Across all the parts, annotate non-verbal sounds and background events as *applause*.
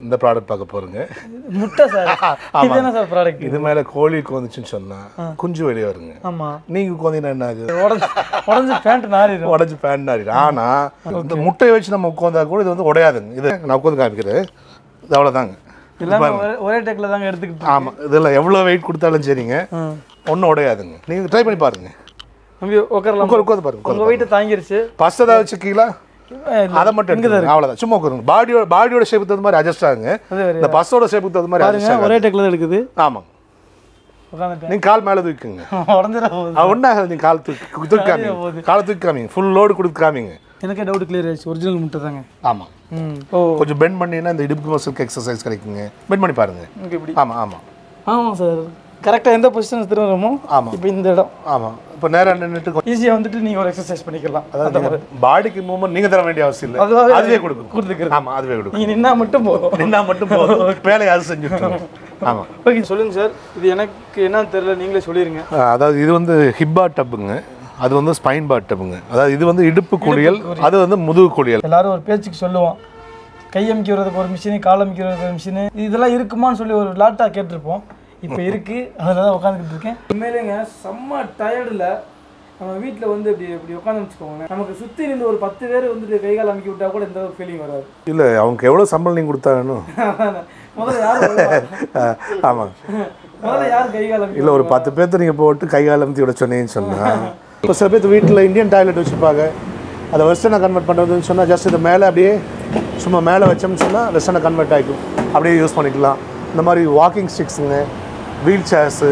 இந்த ப்ராடக்ட் பார்க்க போறீங்க. முட்டை சார். *laughs* இது என்ன சார் ப்ராடக்ட் இது மேல கோழி கோந்துச்சுன்னு சொன்னா குஞ்சு வெளியே வருங்க. ஆமா. நீங்க கோந்தீங்கன்னா என்ன ஆகுது? உடஞ்சு உடஞ்சு பேண்ட் நாரிடும் உடஞ்சு பேன் ஆறிடும் ஆனா இந்த முட்டையை வச்சு நம்ம உட்காந்தா கூட இது வந்து உடையாதுங்க. இது நான் உட்காந்து காமிக்கிறேன். இது அவ்வளோதாங்க ஒரே டெக்கில் தாங்க எடுத்துக்கிட்டு ஆமா. இதெல்லாம் எவ்வளோ வெயிட் கொடுத்தாலும் சரிங்க. ஒன்றும் உடையாதுங்க. நீங்க ட்ரை பண்ணி பாருங்க. உட்காரலாம்? உட்காந்து பாருங்க உங்க வெயிட்ட தாங்கிருச்சு. ஃபர்ஸ்ட் ஏதாவது அஹ் அதை மட்டும் எடுத்துக்கோங்க. அவ்வளோதான் சும்மா உட்காருங்க. பாடியோட பாடியோட ஷேப்புக்கு தகுந்த மாதிரி அட்ஜஸ்ட் ஆகுங்க. இந்த பஸ்ஸோட ஷேப்புக்கு தகுந்த மாதிரி அட்ஜஸ்ட் ஒரே டெக்கில் எடுக்குது. ஆமாங்க. உட்காந்துட்டேன். நீங்க கால் மேலே தூக்குங்க *laughs* உடஞ்சிட போகுது. அது ஒன்றாக நீங்கள் கால் தூக்கி *laughs* தூக்கி காமிங்க. காலை தூக்கி காமிங்க. ஃபுல் லோடு கொடுத்து காமிங்க. எனக்கே டவுட் கிளியர் ஆயிடுச்சு. ஒரிஜினல் முட்டை தாங்க. ஆமாம் ஓ. கொஞ்சம் பெண்ட் பண்ணினா இந்த இடுப்பு மசிலுக்கு எக்ஸசைஸ் கிடைக்குங்க. பெண்ட் பண்ணி பாருங்க. இங்கே இப்படி. ஆமாம் ஆமாம் ஆமாம் சார் கரெக்டாக எந்த பொசிஷன் திரும்புறோமோ ஆமா. இப்போ இந்த இடம். ஆமாம் இப்போ நேராக நின்றுட்டு ஈஸியாக வந்துட்டு நீங்கள் ஒரு எக்ஸசைஸ் பண்ணிக்கலாம். அதாவது பாடிக்கு மூவ்மெண்ட் நீங்கள் தர வேண்டிய அவசியம் இல்லை. அதுவாகவே அதுவே கொடுக்கும். கொடுத்துக்கிறது. ஆமாம் அதுவே கொடுக்கும். நீங்கள் நின்னா மட்டும் போதும். நின்னா மட்டும் போதும். *laughs* வேலையை அது செஞ்சுட்டு *laughs* ஆமாம் ஓகே சொல்லுங்கள் சார். இது எனக்கு என்னன்னு தெரியல. நீங்களே சொல்லிடுங்க அதாவது இது வந்து ஹிப்பா டப்புங்க அது வந்து ஸ்பைன் பாட் டப்புங்க அதாவது இது வந்து இடுப்பு குளியல் அது வந்து முதுகு குளியல். எல்லாரும் ஒரு பேச்சுக்கு சொல்லுவோம். கை அமைக்கிறதுக்கு ஒரு மிஷினு கால் அமைக்கிறதுக்கு ஒரு மிஷினு இதெல்லாம் இருக்குமான்னு சொல்லி ஒரு லாட்டாக கேட்டிருப்போம். இப்போ இருக்கு. அதில் தான் உட்காந்துக்கிட்டு இருக்கேன். உண்மையிலேங்க செம்ம டயர்டில் நம்ம வீட்டில் வந்து இப்படி இப்படி உட்காந்து வச்சுக்கோங்க நமக்கு சுற்றி நின்று ஒரு பத்து பேர் வந்துட்டு கை கால் அமைக்க விட்டா கூட எந்த ஒரு ஃபீலிங் வராது. இல்லை அவங்க எவ்வளோ சம்பளம் நீங்கள் கொடுத்தாங்கன்னு *laughs* முதல்ல யார்? ஆமாங்க முதல்ல யார் கை கால் அமைக்க இல்லை ஒரு பத்து பேர்த்த நீங்கள் போட்டு கை கால் அமுத்தி விட சொன்னீங்கன்னு சொன்னால் இப்போ சில பேர் வீட்டில் இந்தியன் டாய்லெட் வச்சுருப்பாங்க. அதை வெஸ்டர்னை கன்வெர்ட் பண்ணுறதுன்னு சொன்னால் ஜஸ்ட் இது மேலே அப்படியே சும்மா மேலே வச்சோம்னு சொன்னால் வெஸ்டர்னை கன்வெர்ட் ஆகிக்கும் அப்படியே யூஸ் பண்ணிக்கலாம். இந்த மாதிரி வாக்கிங் ஸ்டிக்ஸுங்க வீல் சேர்ஸு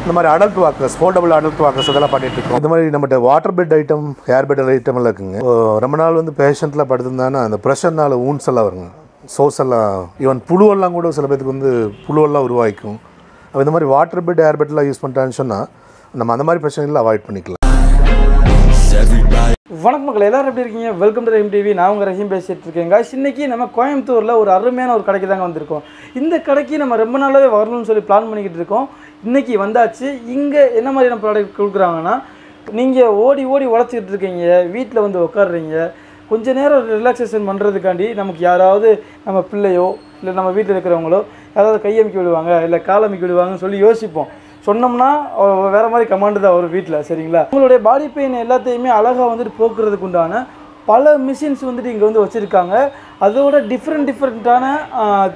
இந்த மாதிரி adult walkers foldable adult walkers இதெல்லாம் பண்ணிட்டு இருக்கோம். இந்த மாதிரி நம்மகிட்ட water bed item air bed item எல்லாம் இருக்குங்க. ரொம்ப நாள் வந்து பேஷண்ட்டில் படுத்திருந்தாங்கன்னா அந்த ப்ரெஷர்னால ஊன்ஸ் எல்லாம் வருங்க. சோர்ஸ் எல்லாம் ஈவன் புழுவெல்லாம் கூட சில பேருக்கு வந்து புழுவெல்லாம் உருவாக்கும் அப்போ இந்த மாதிரி வாட்டர் பெட் ஏர் பெட்லாம் யூஸ் பண்ணிட்டான்னு சொன்னால் நம்ம அந்த மாதிரி பிரச்சனைகளை அவாய்ட் பண்ணிக்கலாம். வணக்கம் மக்கள் எப்படி இருக்கீங்க? வெல்கம் டு ரஹீம் டிவி நான் உங்கள் ரஹீம் பேசிகிட்டு இருக்கேங்க இன்றைக்கி இன்னைக்கு நம்ம கோயம்புத்தூரில் ஒரு அருமையான ஒரு கடைக்கு தாங்க வந்திருக்கோம். இந்த கடைக்கு நம்ம ரொம்ப நாளாகவே வரணும்னு சொல்லி பிளான் பண்ணிக்கிட்டு இருக்கோம். இன்றைக்கி வந்தாச்சு. இங்கே என்ன மாதிரியான ப்ராடக்ட் கொடுக்குறாங்கன்னா நீங்கள் ஓடி ஓடி உழைச்சிக்கிட்டு இருக்கீங்க. வீட்டில் வந்து உட்காடுறீங்க கொஞ்ச நேரம் ரிலாக்ஸேஷன் பண்ணுறதுக்காண்டி நமக்கு யாராவது நம்ம பிள்ளையோ இல்லை நம்ம வீட்டில் இருக்கிறவங்களோ யாராவது கையமைக்கி விடுவாங்க இல்லை காலமைக்கி விடுவாங்கன்னு சொல்லி யோசிப்போம். சொன்னோம்னா வேறு வேற மாதிரி கமாண்டு தான் வரும் வீட்டில் சரிங்களா? உங்களுடைய பாடி பெயின் எல்லாத்தையுமே அழகாக வந்துட்டு போக்குறதுக்கு உண்டான பல மிஷின்ஸ் வந்துட்டு இங்கே வந்து வச்சுருக்காங்க. அதோட டிஃப்ரெண்ட் டிஃப்ரெண்ட்டான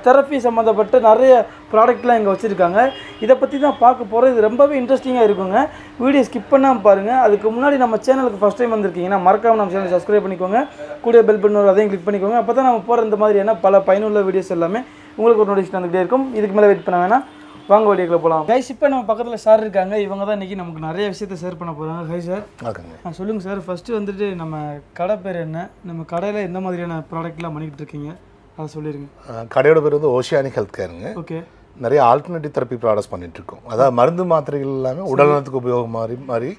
தெரப்பி சம்மந்தப்பட்ட நிறைய ப்ராடக்ட்லாம் இங்கே வச்சுருக்காங்க. இதை பற்றி தான் பார்க்க போகிறோம் இது ரொம்பவே இன்ட்ரெஸ்டிங்காக இருக்குங்க. வீடியோ ஸ்கிப் பண்ணாமல் பாருங்கள் அதுக்கு முன்னாடி நம்ம சேனலுக்கு ஃபஸ்ட் டைம் வந்திருக்கீங்கன்னா மறக்காமல் நம்ம சேனல் சப்ஸ்கிரைப் பண்ணிக்கோங்க. கூட பெல் பண்ணுவோம் அதையும் கிளிக் பண்ணிக்கோங்க. அப்போ தான் நம்ம போகிற இந்த மாதிரியான பல பயனுள்ள வீடியோஸ் எல்லாமே உங்களுக்கு ஒரு நோட்டிஃபிகேஷன் வந்துகிட்டே இருக்கும். இதுக்கு மேலே வெயிட் பண்ண வேணாம். வாங்க வழிகளை போகலாம் கைஸ் இப்போ நம்ம பக்கத்தில் சார் இருக்காங்க. இவங்க தான் இன்றைக்கி நமக்கு நிறைய விஷயத்தை ஷேர் பண்ண போகிறாங்க ஹை சார் ஓகேங்க ஆ சொல்லுங்கள் சார் ஃபஸ்ட்டு வந்துட்டு நம்ம கடை பேர் என்ன? நம்ம கடையில் எந்த மாதிரியான ப்ராடக்ட்லாம் பண்ணிக்கிட்டு இருக்கீங்க? அதை சொல்லிடுங்க கடையோட பேர் வந்து ஓஷியானிக் ஹெல்த் கேருங்க ஓகே நிறைய ஆல்டர்னேட்டிவ் தெரப்பி ப்ராடக்ட்ஸ் பண்ணிட்டு இருக்கோம். அதாவது மருந்து மாத்திரைகள் எல்லாமே உடல்நலத்துக்கு உபயோகம் மாதிரி மாதிரி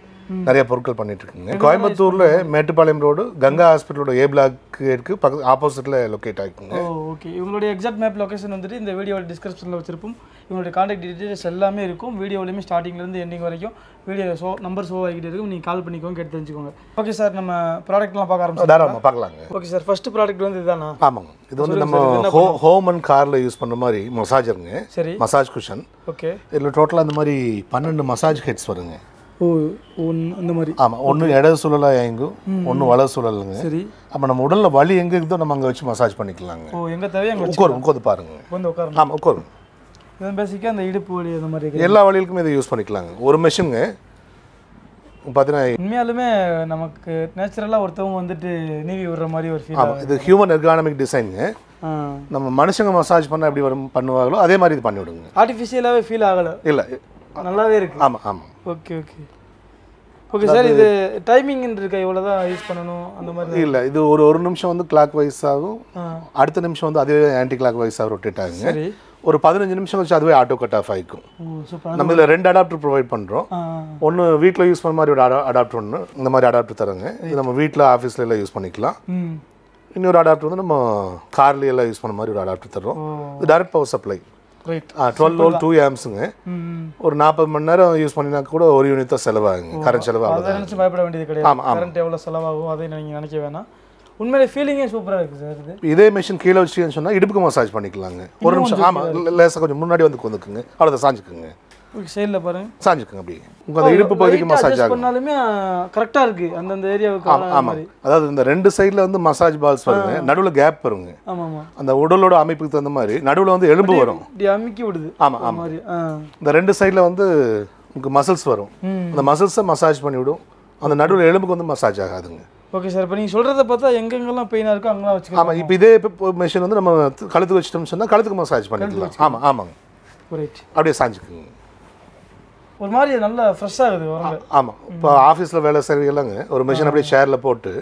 நிறைய பொருட்கள் பண்ணிட்டு இருக்குங்க. கோயம்புத்தூர்ல மேட்டுப்பாளையம் ரோடு கங்கா ஹாஸ்பிட்டலோட ஏ பிளாக் இருக்கு. பக்கத்து ஆப்போசிட்ல லொக்கேட் ஆகிக்குங்க ஓ ஓகே இவங்களுடைய எக்ஸாக்ட் மேப் லொகேஷன் வந்துட்டு இந்த வீடியோட டிஸ்கிரிப்ஷனில் வச்சிருப்போம். இவங்களுடைய காண்டாக்ட் டீட்டெயில்ஸ் எல்லாமே இருக்கும். வீடியோலையுமே ஸ்டார்டிங்லேருந்து எண்டிங் வரைக்கும் வீடியோ ஷோ நம்பர் ஷோ ஆகிட்டே இருக்கும். நீங்கள் கால் பண்ணிக்கோங்க கேட்டு தெரிஞ்சுக்கோங்க. ஓகே சார் நம்ம ப்ராடக்ட்லாம் பார்க்க ஆரம்பிச்சோம் பார்க்கலாங்க. ஓகே சார் ஃபர்ஸ்ட் ப்ராடக்ட் வந்து இதுதானா? ஆமாங்க. இது வந்து நம்ம ஹோ ஹோம் அண்ட் காரில் யூஸ் பண்ணுற மாதிரி மசாஜருங்க சரி. மசாஜ் குஷன் ஓகே இதில் டோட்டலாக இந்த மாதிரி பன்னெண்டு மசாஜ் ஹெட்ஸ் வருங்க. ஓ இந்த மாதிரி. ஆமாம் ஒன்று இடது சுழலாக இயங்கும் ஒன்று வலது சுழலுங்க. சரி. அப்போ நம்ம உடலில் வலி எங்கே இருக்குதோ நம்ம அங்கே வச்சு மசாஜ் பண்ணிக்கலாங்க. ஓ எங்கே தேவையோ அங்கே உட்காரும் உட்காந்து பாருங்க. வந்து உட்காரணும். ஆமாம் உட்காரும் பேசிக்காக அந்த இடுப்பு வலி அந்த மாதிரி எல்லா வழிகளுக்குமே இதை யூஸ் பண்ணிக்கலாங்க. ஒரு மெஷினுங்க பார்த்தீங்கன்னா உண்மையாலுமே நமக்கு நேச்சுரலாக ஒருத்தவங்க வந்துட்டு நீவி விடுற மாதிரி ஒரு ஃபீல் இது ஹியூமன் எர்கானமிக் டிசைனுங்க நம்ம மனுஷங்க மசாஜ் பண்ண எப்படி வரும் பண்ணுவாங்களோ அதே மாதிரி இது பண்ணி விடுங்க ஆர்டிஃபிஷியலாகவே ஃபீல் ஆகலை. இல்லை நல்லாவே இருக்கு. ஆமாம் ஆமாம் ஓகே ஓகே ஓகே சார் இது டைமிங் இருக்கா? இவ்வளோ தான் யூஸ் பண்ணணும் அந்த மாதிரி இல்லை இது ஒரு ஒரு நிமிஷம் வந்து கிளாக் வைஸ் ஆகும் அடுத்த நிமிஷம் வந்து அதே ஆன்டி கிளாக் வைஸாக ரொட்டேட் ஆகுங்க. சரி. ஒரு பதினஞ்சு நிமிஷம் வச்சு அதுவே ஆட்டோ கட் ஆஃப் ஆகிக்கும் நம்ம இதில் ரெண்டு அடாப்டர் ப்ரொவைட் பண்ணுறோம் ஒன்று வீட்டில் யூஸ் பண்ண மாதிரி ஒரு அடாப்டர் ஒன்று இந்த மாதிரி அடாப்டர் தரங்க. இது நம்ம வீட்டில் ஆஃபீஸில் எல்லாம் யூஸ் பண்ணிக்கலாம். இன்னொரு அடாப்டர் வந்து நம்ம கார்ல எல்லாம் யூஸ் பண்ண மாதிரி ஒரு அடாப்டர் தரோம் ஓ. இது direct power supply twelve volt to ஆம்ஸுங்க ஒரு நாற்பது மணி நேரம் யூஸ் பண்ணினா கூட ஒரு யூனிட் தான் செலவாகுங்க. கரண்ட் செலவு அதை அவ்வளோதான் நினச்சி பயப்பட வேண்டியது கிடையாது. ஆமா, ஆமா. கரண்ட் எவ்வளோ செலவாகும் அதை நீங்கள் நினைக்க வேணாம். உண்மையிலே ஃபீலிங்கே சூப்பராக இருக்குது சார் இது. இதே மிஷின் கீழே வச்சுன்னு சொன்னால் இடுப்புக்கு மசாஜ் பண்ணிக்கலாங்க. ஒரு நிமிஷம். ஆமாம் லேசாக கொஞ்சம் முன்னாடி வந்து வந்துக்குங்க அவ்வளோதான் சாஞ்சுக்குங்க. சைடில் பாருங்க. சாஞ்சுக்குங்க அப்படி உங்கள் அந்த இடுப்பு பகுதிக்கு மசாஜ் ஆகும். பண்ணாலுமே கரெக்டாக இருக்குது அந்தந்த ஏரியாவுக்கு மாதிரி. அதாவது இந்த ரெண்டு சைடில் வந்து மசாஜ் பால்ஸ் வருங்க நடுவில் கேப் வருங்க. ஆமாம் அந்த உடலோட அமைப்புக்கு தகுந்த மாதிரி நடுவில் வந்து எலும்பு வரும். அமுக்கி விடுது. ஆமாம் அந்த ஆமாம் மாதிரி ஆ. இந்த ரெண்டு சைடில் வந்து உங்களுக்கு மசில்ஸ் வரும். அந்த மசில்ஸை மசாஜ் பண்ணி விடும் அந்த நடுவில் எலும்புக்கு வந்து மசாஜ் ஆகாதுங்க. ஓகே சார் இப்போ நீங்கள் சொல்கிறத பார்த்தா எங்கெங்கெல்லாம் பெயினாக இருக்கோ அங்கெல்லாம் வச்சுக்கலாம் ஆமாம் இப்போ இதே மிஷின் வந்து நம்ம கழுத்துக்கு வச்சிட்டோம்னு சொன்னால் கழுத்துக்கு மசாஜ் பண்ணிக்கலாம். ஆமாம் ஆமாங்க. ரைட் அப்படியே சாஞ்சுக்குங்க. ஒரு மாதிரி நல்லா ஃப்ரெஷ்ஷாகுது வரல ஆமாம் இப்போ ஆஃபீஸில் வேலை செய்கிறீங்களாங்க ஒரு மிஷின் அப்படியே சேரில் போட்டு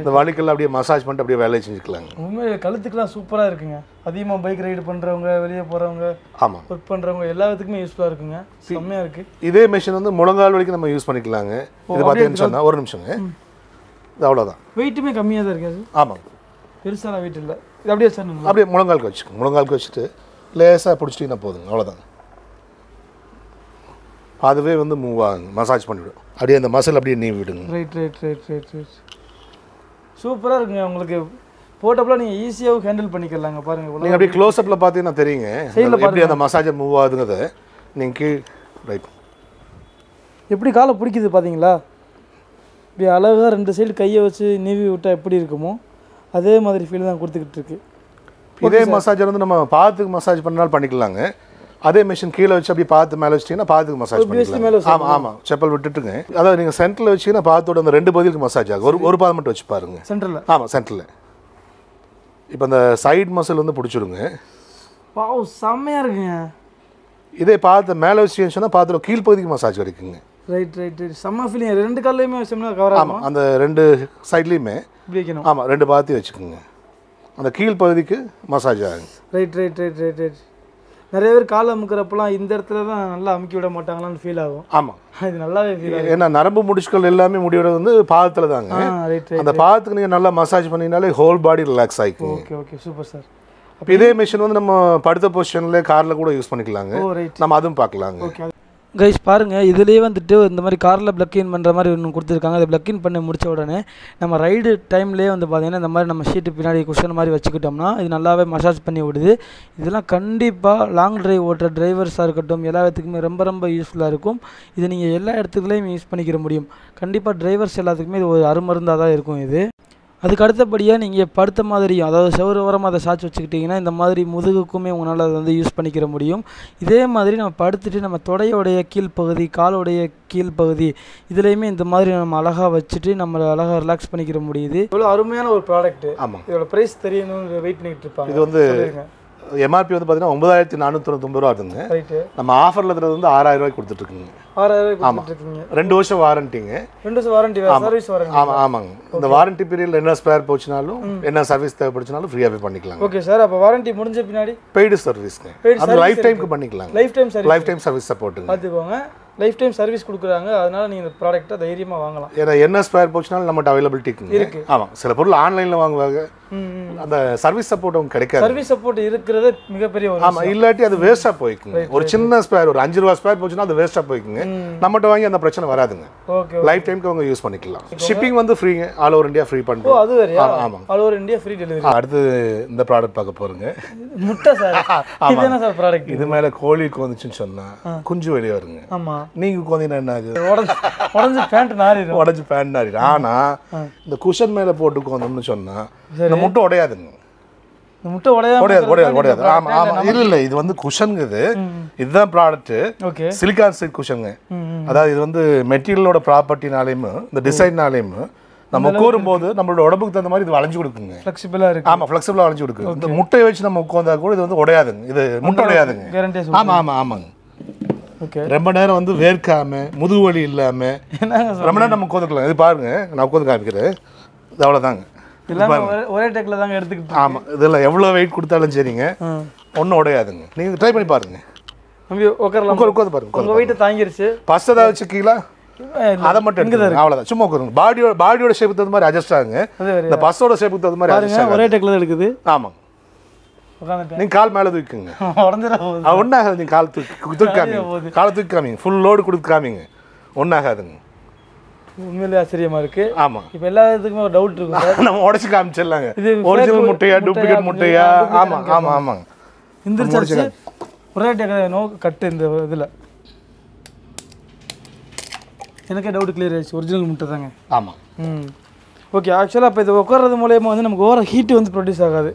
இந்த வலிக்கெல்லாம் அப்படியே மசாஜ் பண்ணிட்டு அப்படியே வேலையை செஞ்சுக்கலாங்க. உண்மையிலே கழுத்துக்கெல்லாம் சூப்பராக இருக்குங்க. அதிகமாக பைக் ரைடு பண்ணுறவங்க வெளியே போகிறவங்க ஆமாம் ஒர்க் பண்ணுறவங்க எல்லா விதத்துக்குமே யூஸ்ஃபுல்லாக இருக்குங்க. செம்மையாக இருக்குது இதே மிஷின் வந்து முழங்கால் வலிக்கு நம்ம யூஸ் பண்ணிக்கலாங்க. இது பார்த்தீங்கன்னு சொன்னால் ஒரு நிமிஷங்க. இது அவ்வளோதான் வெயிட்டுமே கம்மியாக தான் இருக்காது. ஆமாம். பெருசான வெயிட் இல்லை. இது அப்படியே சார் அப்படியே முழங்காலுக்கு வச்சுக்கோங்க முழங்காலுக்கு வச்சுட்டு லேசாக பிடிச்சிட்டிங்கன்னா போதுங்க. அவ்வளோதான் அதுவே வந்து மூவ் ஆகுங்க. மசாஜ் பண்ணிவிடும். அப்படியே அந்த மசில் அப்படியே நீவி விடுங்க. Right right right right right சூப்பராக இருக்குங்க. உங்களுக்கு போட்டப்பெல்லாம் நீங்கள் ஈஸியாகவும் ஹேண்டில் பண்ணிக்கலாங்க. பாருங்கள் நீங்கள் அப்படியே க்ளோஸ்அப்பில் பார்த்தீங்கன்னா தெரியுங்க. எப்படி அந்த மசாஜை மூவ் ஆகுதுங்கிறத நீங்கள் கீழ் ரைட் எப்படி காலை பிடிக்குது பார்த்தீங்களா இப்படி அழகாக ரெண்டு சைடு கையை வச்சு நீவி விட்டால் எப்படி இருக்குமோ அதே மாதிரி ஃபீல் தான் கொடுத்துக்கிட்டு இருக்கு. இதே மசாஜ் வந்து நம்ம பாத்துக்கு மசாஜ் பண்ணாலும் பண்ணிக்கலாங்க. அதே மிஷின் கீழே வச்சு அப்படியே பார்த்து மேலே வச்சிட்டிங்கன்னா பாத்துக்கு மசாஜ் பண்ணிக்கலாம். ஆமாம் ஆமாம் செப்பல் விட்டுட்டுங்க. அதாவது நீங்கள் சென்டரில் வச்சிங்கன்னா பாத்தோட அந்த ரெண்டு பதிலுக்கு மசாஜ் ஆகும். ஒரு ஒரு பாதம் மட்டும் வச்சு பாருங்க. சென்டரில் ஆமாம் சென்டரில் இப்போ அந்த சைடு மசில் வந்து பிடிச்சிருங்க வாவ் செம்மையாக இருக்குங்க. இதே பார்த்து மேலே வச்சுன்னு சொன்னால் பாத்திரம் கீழ்ப்பகுதிக்கு மசாஜ் கிடைக்குங்க ரைட் ரைட் ரைட் செம்ம ஃபீலிங் ரெண்டு கால்லையுமே வச்சோம்னா கவர் ஆகும்? அந்த ரெண்டு சைட்லேயுமே இப்படி வைக்கணும் ஆமாம் ரெண்டு பாத்தி வச்சுக்கோங்க. அந்த கீழ்ப்பகுதிக்கு மசாஜ் ஆகுங்க. Right right right right right நிறைய பேர் கால் அமுக்கிறப்பெல்லாம் இந்த இடத்துல தான் நல்லா அமுக்கி விட மாட்டாங்களான்னு ஃபீல் ஆகும். ஆமாம் *laughs* இது நல்லாவே ஃபீல் ஆகும் ஏன்னா நரம்பு முடிச்சுக்கள் எல்லாமே முடியோட வந்து பாதத்தில் தாங்க. அந்த பாதத்துக்கு நீங்கள் நல்லா மசாஜ் பண்ணீங்கனாலே ஹோல் பாடி ரிலாக்ஸ் ஆகிக்கும் ஓகே ஓகே சூப்பர் சார் இப்போ இதே மிஷின் வந்து நம்ம படுத்த பொசிஷன்ல காரில் கூட யூஸ் பண்ணிக்கலாங்க. ரைட் நம்ம அதுவும் பார்க்கலாங்க. ஓகே கைஸ் பாருங்கள் இதுலேயே வந்துட்டு இந்த மாதிரி காரில் பிளக்இன் பண்ணுற மாதிரி ஒன்று கொடுத்துருக்காங்க. அதை ப்ளக்இன் பண்ணி முடித்த உடனே நம்ம ரைடு டைம்லேயே வந்து பார்த்திங்கன்னா இந்த மாதிரி நம்ம ஷீட்டு பின்னாடி குஷன் மாதிரி வச்சுக்கிட்டோம்னா இது நல்லாவே மசாஜ் பண்ணி விடுது. இதெல்லாம் கண்டிப்பாக லாங் டிரைவ் ஓட்டுற டிரைவர்ஸாக இருக்கட்டும் எல்லா இடத்துக்குமே ரொம்ப ரொம்ப யூஸ்ஃபுல்லாக இருக்கும். இது நீங்கள் எல்லா இடத்துக்குலையும் யூஸ் பண்ணிக்கிற முடியும். கண்டிப்பாக டிரைவர்ஸ் எல்லாத்துக்குமே இது ஒரு அருமருந்தாக தான் இருக்கும் இது. அதுக்கு அடுத்தபடியாக நீங்கள் படுத்த மாதிரியும் அதாவது செவ்வறு ஓரமாக அதை சாய்ச்சி வச்சுக்கிட்டிங்கன்னா இந்த மாதிரி முதுகுக்குமே உங்களால் அதை வந்து யூஸ் பண்ணிக்கிற முடியும். இதே மாதிரி நம்ம படுத்துட்டு நம்ம தொடையோடைய கீழ்ப்பகுதி காலோடைய கீழ்ப்பகுதி இதுலேயுமே இந்த மாதிரி நம்ம அழகாக வச்சுட்டு நம்ம அழகாக ரிலாக்ஸ் பண்ணிக்கிற முடியுது. இவ்வளோ அருமையான ஒரு ப்ராடக்ட் ஆமாம். இதோட ப்ரைஸ் தெரியணும்னு வெயிட் பண்ணிட்டு இருப்பாங்க. இது வந்து எம்ஆர்பி வந்து பார்த்தீங்கன்னா ஒன்பதாயிரத்தி நானூற்றி தொண்ணூத்தொம்பது ரூபா ரைட்டு நம்ம ஆஃபரில் இருக்கிறது வந்து ஆறாயிரம் ரூபாய்க்கு கொடுத்துட்ருக்குங்க. ஆறாயிரம் இருக்கீங்க ரெண்டு வருஷம் வாரண்டிங்க. ரெண்டு வருஷம் வாரண்டி சர்வீஸ் வாரண்டி ஆமாம் ஆமாங்க. இந்த வாரண்டி பீரியடில் என்ன ஸ்பேர் போச்சுனாலும் என்ன சர்வீஸ் தேவைப்படுச்சுனாலும் ஃப்ரீயாகவே பண்ணிக்கலாங்க. ஓகே சார் அப்போ வாரண்டி முடிஞ்ச பின்னாடி? பெய்டு சர்வீஸ்ங்க அது லைஃப் டைமுக்கு பண்ணிக்கலாங்க. Life time service life time service சப்போர்ட்டுங்க பார்த்துக்கோங்க லைஃப் டைம் சர்வீஸ் கொடுக்குறாங்க. அதனால நீங்கள் இந்த ப்ராடக்ட்டை தைரியமாக வாங்கலாம். ஏன்னா என்ன ஸ்பேர் போச்சுனாலும் நம்மகிட்ட அவைலபிலிட்டி இருக்குங்க. ஆமாம். சில பொருள் ஆன்லைனில் வாங்குவாங்க. அந்த சர்வீஸ் சப்போர்ட் அவங்க கிடைக்காது. சர்வீஸ் சப்போர்ட் இருக்கிறது மிகப்பெரிய ஒரு ஆமா இல்லாட்டி அது வேஸ்டா போய்க்குங்க. ஒரு சின்ன ஸ்பேர் ஒரு அஞ்சு ரூபா ஸ்பேர் போச்சுன்னா அது வேஸ்டா போய்க்குங்க. நம்மகிட்ட வாங்கி அந்த பிரச்சனை வராதுங்க. ஓகே லைஃப் டைம்க்கு அவங்க யூஸ் பண்ணிக்கலாம். ஷிப்பிங் வந்து ஃப்ரீங்க ஆல் ஓவர் இந்தியா ஃப்ரீ பண்ணுறோம். அது வேறையா? ஆமா, ஆமாம். All over India free delivery அடுத்து இந்த ப்ராடக்ட் பார்க்க போறோங்க. முட்டை சார். இது என்ன சார் ப்ராடக்ட் இது மேல கோழிக்கு வந்துச்சுன்னு சொன்னா குஞ்சு வெளியே வருங்க. ஆமா. நீங்க உட்காந்தீங்கன்னா என்ன ஆகுது? உடஞ்சு உடஞ்சு பேண்ட் நாரிடும் உடஞ்சு பேண்ட் ஆறிடும் ஆனா இந்த குஷன் மேல போட்டு உட்காந்தோம்னு சொன்னா இந்த முட்டை உடையாதுங்க. முட்டை உடையாம உடையாது உடையாது உடையாது. ஆமா ஆமா. இல்ல இல்ல இது வந்து குஷனுங்குது இதுதான் ப்ராடக்ட் ஓகே. சிலிக்கான் குஷனுங்க அதாவது இது வந்து மெட்டீரியலோட ப்ராப்பர்ட்டினாலையும் இந்த டிசைன்னாலையும் நம்ம கூறும்போது நம்மளோட உடம்புக்கு தகுந்த மாதிரி இது வளைஞ்சு கொடுக்குங்க. ஃப்ளெக்சிபிளாக இருக்கு. ஆமா ஃப்ளெக்சிபிளாக வளைஞ்சு கொடுக்கு இந்த முட்டையை வச்சு நம்ம உட்காந்தா கூட இது வந்து உடையாதுங்க. இது முட்டை உடையாதுங்க. கேரண்டியாக ஆமா ஆமா ஆமாங்க. ரொம்ப நேரம் வந்து வேர்க்காம முதுகு வலி இல்லாம ரொம்ப நேரம் நம்ம உட்காந்துக்கலாம். இது பாருங்க நான் உட்காந்து காமிக்கிறேன். இது அவ்வளோதாங்க ஒரே டெக்கில் தாங்க எடுத்துக்கிட்டு ஆமா இதெல்லாம் எவ்வளோ வெயிட் கொடுத்தாலும் சரிங்க. ஒன்றும் உடையாதுங்க. நீங்க ட்ரை பண்ணி பாருங்க. உட்காரலாம். உட்காந்து உட்காந்து பாருங்க உங்கள் வெயிட்டை தாங்கிருச்சு. ஃபர்ஸ்ட் ஏதாவது வச்சுக்கீங்களா அதை மட்டும் அவ்வளோதான் சும்மா உட்காருங்க. பாடியோட பாடியோட ஷேப்புக்கு தகுந்த மாதிரி அட்ஜஸ்ட் ஆகுங்க. இந்த பஸ்ஸோட ஷேப்புக்கு தகுந்த மாதிரி ஒரே டெக்கில் தான் எடுக்குது. ஆமாங்க. உட்காந்துட்டேன் நீங்க கால் மேலே தூக்கிங்க *laughs* உடஞ்சிட போகுது. ஒன்றாகாது நீங்கள் கால் தூக்கி தூக்கி காமிங்க காலை தூக்கி காமிங்க ஃபுல் லோடு கொடுத்து காமிங்க ஒன்றாகாதுங்க உண்மையிலே ஆச்சரியமா இருக்கு. ஆமாம் இப்போ எல்லா இதுக்குமே ஒரு டவுட் இருக்கும் சார். நம்ம உடச்சி காமிச்சிடலாங்க. ஒரிஜினல் முட்டையா டூப்ளிகேட் முட்டையா? ஆமாம் ஆமாம் ஆமாங்க. இந்த சர்ச்சு ஒரே நோ கட்டு இந்த இதில். எனக்கே டவுட் கிளியர் ஆயிடுச்சு. ஒரிஜினல் முட்டை தாங்க. ஆமாம் ம். ஓகே ஆக்சுவலாக இப்போ இது உட்கார்றது மூலயமா வந்து நமக்கு ஓவர ஹீட் வந்து ப்ரொடியூஸ் ஆகாது.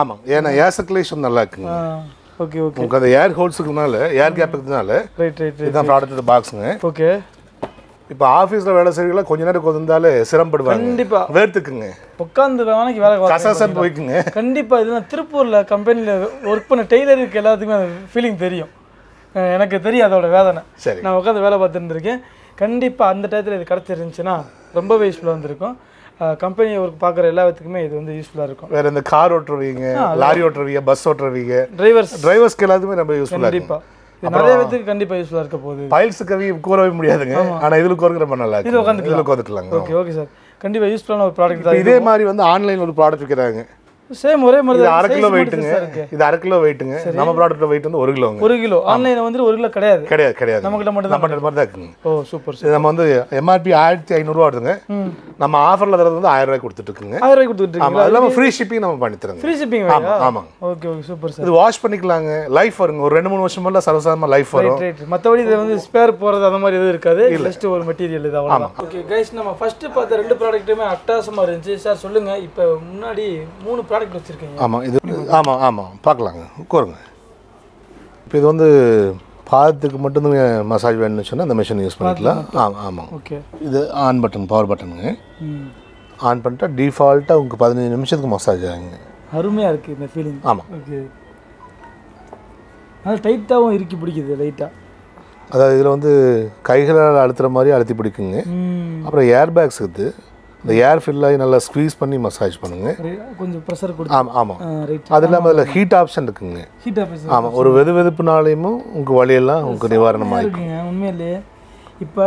ஆமாம். ஏன்னா ஏர் சர்க்குலேஷன் நல்லா இருக்குங்க. Okay okay. உங்களுக்கு அந்த ஏர் ஹோல்ஸுக்குனால ஏர் கேப் இருக்கிறதுனால ரைட் ரைட் இதுதான் ப்ராடக்ட் பாக்ஸுங்க ஓகே. இப்போ ஆஃபீஸில் வேலை செய்யலாம் கொஞ்ச நேரம் கொதிந்தாலே சிரமப்படுவாங்க. கண்டிப்பா. வேர்த்துக்குங்க. உட்காந்து வேலைக்கு வேலை பார்க்க கசசன் போய்க்குங்க. கண்டிப்பாக இது நான் திருப்பூரில் கம்பெனியில் ஒர்க் பண்ண டெய்லருக்கு எல்லாத்துக்குமே அந்த ஃபீலிங் தெரியும். எனக்கு தெரியும் அதோட வேதனை. சரி. நான் உட்காந்து வேலை பார்த்துருந்துருக்கேன் கண்டிப்பாக அந்த டயத்தில் இது கிடச்சிருந்துச்சுன்னா ரொம்பவே யூஸ்ஃபுல்லாக இருந்திருக்கும். கம்பெனி ஒர்க் பார்க்குற எல்லாத்துக்குமே இது வந்து யூஸ்ஃபுல்லாக இருக்கும். வேற இந்த கார் ஓட்டுறவங்க லாரி ஓட்டுறவங்க பஸ் ஓட்டுறவங்க டிரைவர்ஸ் டிரைவர்ஸ்க்கு எல்லாத்துக்குமே ரொம்ப யூஸ்ஃபுல்லாக கண்டிப்பாக இது நிறைய பேத்துக்கு கண்டிப்பாக யூஸ்ஃபுல்லாக இருக்க போகுது பைல்ஸ் கவி கூறவே முடியாதுங்க. ஆனா இதுல கூறுகிற ரொம்ப நல்லா இருக்கு உட்காந்துக்கலாம். இதுல உட்காந்துக்கலாங்க. ஓகே ஓகே சார் கண்டிப்பாக யூஸ்ஃபுல்லான ஒரு ப்ராடக்ட் தான் இதே மாதிரி வந்து ஆன்லைன்ல ஒரு ப்ராடக்ட் விற்கிறாங்க சேம் ஒரே மாதிரி அரை கிலோ வெயிட்டுங்க இது அரை கிலோ வெயிட்டுங்க நம்ம ப்ராடக்ட் வெயிட் வந்து ஒரு கிலோங்க. ஒரு கிலோ. ஆன்லைனில் வந்துட்டு ஒரு கிலோ கிடையாது. கிடையாது கிடையாது. நம்மகிட்ட மட்டும் நம்ம மாதிரி தான் இருக்குங்க. ஓ சூப்பர் இது நம்ம வந்து எம்ஆர்பி ஆயிரத்தி ஐநூறுரூவா வருதுங்க. நம்ம ஆஃபர்ல தரது வந்து ஆயிரம் ரூபாய் கொடுத்துட்டு இருக்குங்க ஆயிரம் ரூபாய் கொடுத்துட்டு ஆமா. அது இல்லாமல் ஃப்ரீ ஷிப்பிங் நம்ம பண்ணி தரோங்க. ஃப்ரீ ஷிப்பிங் ஆமா ஆமாங்க. ஓகே ஓகே சூப்பர் சார் இது வாஷ் பண்ணிக்கலாங்க. லைஃப் வருங்க. ஒரு ரெண்டு மூணு வருஷமெல்லாம் சரசாரமாக லைஃப் வரும். மற்றபடி இது வந்து ஸ்பேர் போகிறது அந்த மாதிரி எதுவும் இருக்காது. ஜஸ்ட் ஒரு மெட்டீரியல் இது அவ்வளோதான் ஓகே கைஸ் நம்ம ஃபர்ஸ்ட் பார்த்த ரெண்டு ப்ராடக்ட்டுமே அட்டாசமாக இருந்துச்சு. சார் சொல்லுங்க. இப்போ முன்னாடி மூணு ப்ராடக்ட் வச்சிருக்கீங்க. ஆமாம் இது ஆமாம் ஆமாம் பார்க்கலாங்க. உட்காருங்க. இப்போ இது வந்து பாதத்துக்கு மட்டும்தான் மசாஜ் வேணும்னு சொன்னால் அந்த மிஷின் யூஸ் பண்ணிக்கலாம். ஆமாம் ஆமாம் ஓகே இது ஆன் பட்டன் பவர் பட்டனுங்க ஆன் பண்ணிட்டா டிஃபால்ட்டாக உங்களுக்கு பதினஞ்சு நிமிஷத்துக்கு மசாஜ் ஆகுங்க. அருமையாக இருக்குது இந்த ஃபீலிங் ஆமாம் ஓகே அது டைட்டாகவும் இறுக்கி பிடிக்குது லைட்டாக அதாவது இதில் வந்து கைகளால் அழுத்துற மாதிரி அழுத்தி பிடிக்குங்க. அப்புறம் ஏர் பேக்ஸ் இருக்குது இந்த ஏர் ஃபில் ஆகி நல்லா ஸ்க்வீஸ் பண்ணி மசாஜ் பண்ணுங்க. கொஞ்சம் ப்ரெஷர் கொடுத்து ஆமாம் ஆமாம் ரைட் அது இல்லாமல் அதில் ஹீட் ஆப்ஷன் இருக்குங்க. ஹீட் ஆஃபீஸ் ஆமாம் ஒரு வெது வெதுப்புனாலையும் உங்கள் வழியெல்லாம் உங்களுக்கு நிவாரணமாக இருக்குங்க உண்மையிலேயே இப்போ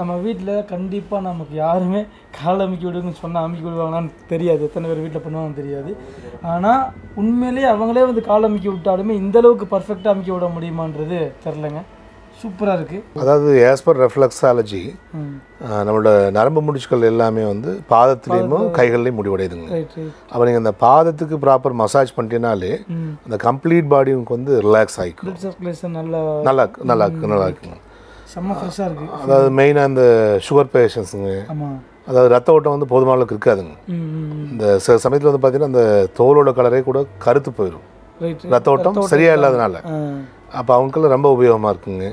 நம்ம வீட்டில் கண்டிப்பாக நமக்கு யாருமே கால் அமைக்கி விடுங்கன்னு சொன்னால் அமைக்கி விடுவாங்களான்னு தெரியாது. எத்தனை பேர் வீட்டில் பண்ணுவாங்கன்னு தெரியாது. ஆனால் உண்மையிலேயே அவங்களே வந்து கால் அமைக்கி விட்டாலுமே இந்த அளவுக்கு பர்ஃபெக்டாக அமைக்கி விட முடியுமான்றது தெரிலங்க சூப்பராக இருக்குது அதாவது ஏஸ் பர் ரெஃப்ளெக்ஸாலஜி நம்மளோட நரம்பு முடிச்சுக்கள் எல்லாமே வந்து பாதத்துலேயும் கைகள்லையும் முடிவடையுதுங்க. அப்போ நீங்கள் அந்த பாதத்துக்கு ப்ராப்பர் மசாஜ் பண்ணிட்டீங்கனாலே அந்த கம்ப்ளீட் பாடி உங்களுக்கு வந்து ரிலாக்ஸ் ஆகிக்கும் நல்லா நல்லா நல்லா இருக்கு நல்லா இருக்குங்க. செம்ம ஃப்ரெஷ்ஷாக இருக்குது அதாவது மெயினாக இந்த சுகர் பேஷண்ட்ஸுங்க அதாவது ரத்த ஓட்டம் வந்து போதுமான அளவுக்கு இருக்காதுங்க. இந்த சில சமயத்தில் வந்து பார்த்தீங்கன்னா அந்த தோலோட கலரே கூட கருத்து போயிடும் ரத்த ஓட்டம் சரியா இல்லாதனால. அப்போ அவங்களுக்குலாம் ரொம்ப உபயோகமாக இருக்குங்க.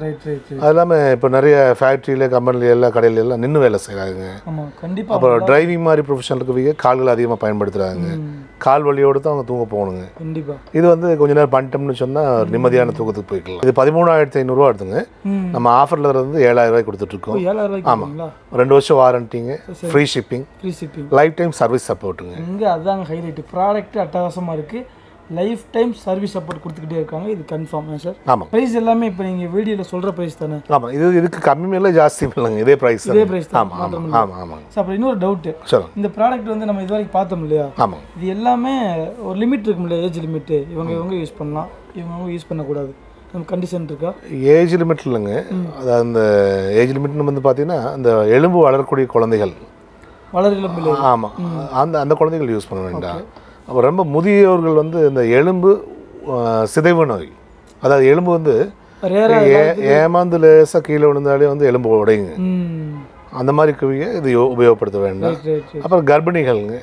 அது இல்லாமல் இப்போ நிறைய ஃபேக்ட்ரியில் கம்பெனில எல்லாம் கடையில எல்லாம் நின்று வேலை செய்கிறாங்க ஆமாம் அப்புறம் டிரைவிங் மாதிரி ப்ரொஃபஷனல் இருக்கவங்க கால்கள் அதிகமாக பயன்படுத்துகிறாங்க கால் வலியோடு தான் அவங்க தூங்க போகணுங்க. கண்டிப்பாக இது வந்து கொஞ்ச நேரம் பண்ணிட்டோம்னு சொன்னால் நிம்மதியான தூக்கத்துக்கு போய்க்கலாம். இது பதிமூணாயிரத்தி ஐநூறுரூவா எடுத்துங்க நம்ம ஆஃபரில் வந்து ஏழாயிரம் ரூபாய் கொடுத்துட்ருக்கோம் கொடுங்களா ரெண்டு வருஷம் வாரண்டிங்க free shipping free shipping life time service சப்போர்ட்டுங்க இங்கே அதாங்க ஹைலைட் ப்ராடக்ட் அட்டகாசமாக இருக்குது லைஃப் டைம் சர்வீஸ் சப்போர்ட் கொடுத்துக்கிட்டே இருக்காங்க. இது கன்ஃபார்ம் சார். ஆமாம். ப்ரைஸ் எல்லாமே இப்போ நீங்கள் வீடியோவில் சொல்கிற ப்ரைஸ் தானே? ஆமாம். இது இதுக்கு கம்மி மேலே ஜாஸ்தி இல்லைங்க. இதே ப்ரைஸ் இதே price தான், ஆமாம் ஆமாம் ஆமாம் சார் அப்புறம் இன்னொரு டவுட்டு சொல்லுங்க. இந்த ப்ராடக்ட் வந்து நம்ம இது வரைக்கும் பார்த்தோம் இல்லையா? ஆமாங்க இது எல்லாமே ஒரு லிமிட் இருக்கும்ல ஏஜ் லிமிட்டு இவங்க இவங்க யூஸ் பண்ணலாம். இவங்க யூஸ் பண்ணக்கூடாது. கண்டிஷன் இருக்கா? ஏஜ் லிமிட் இல்லைங்க. அதாவது அந்த ஏஜ் லிமிட்னு வந்து பார்த்தீங்கன்னா அந்த எலும்பு வளரக்கூடிய குழந்தைகள். இல்லை ஆமாம். அந்த அந்த குழந்தைகள் யூஸ் பண்ண வேண்டாம். அப்புறம் ரொம்ப முதியவர்கள் வந்து இந்த எலும்பு சிதைவு நோய். அதாவது எலும்பு வந்து ஏமாந்து லேசாக கீழே விழுந்தாலே வந்து எலும்பு உடையுங்க. அந்த மாதிரி கவியை இது உபயோகப்படுத்த வேண்டாம். அப்புறம் கர்ப்பிணிகள்ங்க.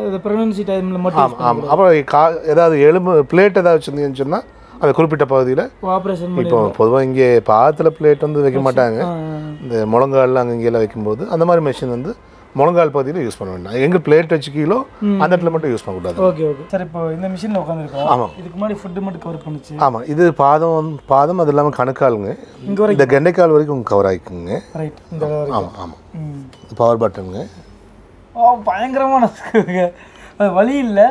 அது ப்ரெக்னன்சி டைமில் மட்டும் ஆமாம் ஆமாம் அப்புறம் கா ஏதாவது எலும்பு பிளேட் ஏதாவது வச்சுருந்தீங்கன்னு சொன்னால் அந்த குறிப்பிட்ட பகுதியில் ஆப்ரேஷன் இப்போ பொதுவாக இங்கே பாத்தில் பிளேட் வந்து வைக்க மாட்டாங்க. இந்த முழங்கால்லாம் அங்கே இங்கெல்லாம் வைக்கும்போது அந்த மாதிரி மிஷின் வந்து முழங்கால் பகுதியில் யூஸ் பண்ண வேண்டாம். எங்கே பிளேட் வச்சு கீழோ அந்த இடத்துல மட்டும் யூஸ் பண்ணக்கூடாது. Okay okay. சார் இப்போ இந்த மிஷினில் உட்காந்துருக்கோம் ஆமாம் இதுக்கு முன்னாடி ஃபுட்டு மட்டும் கவர் பண்ணுச்சு. ஆமாம் இது பாதம் பாதம் அது இல்லாமல் கணுக்காலுங்க. இந்த கெண்டைக்கால் வரைக்கும் கவர் ஆகிக்குங்க ரைட் இந்த ஆமாம் ஆமாம் பவர் பட்டனுங்க ஓ பயங்கரமான அது வலி இல்லை.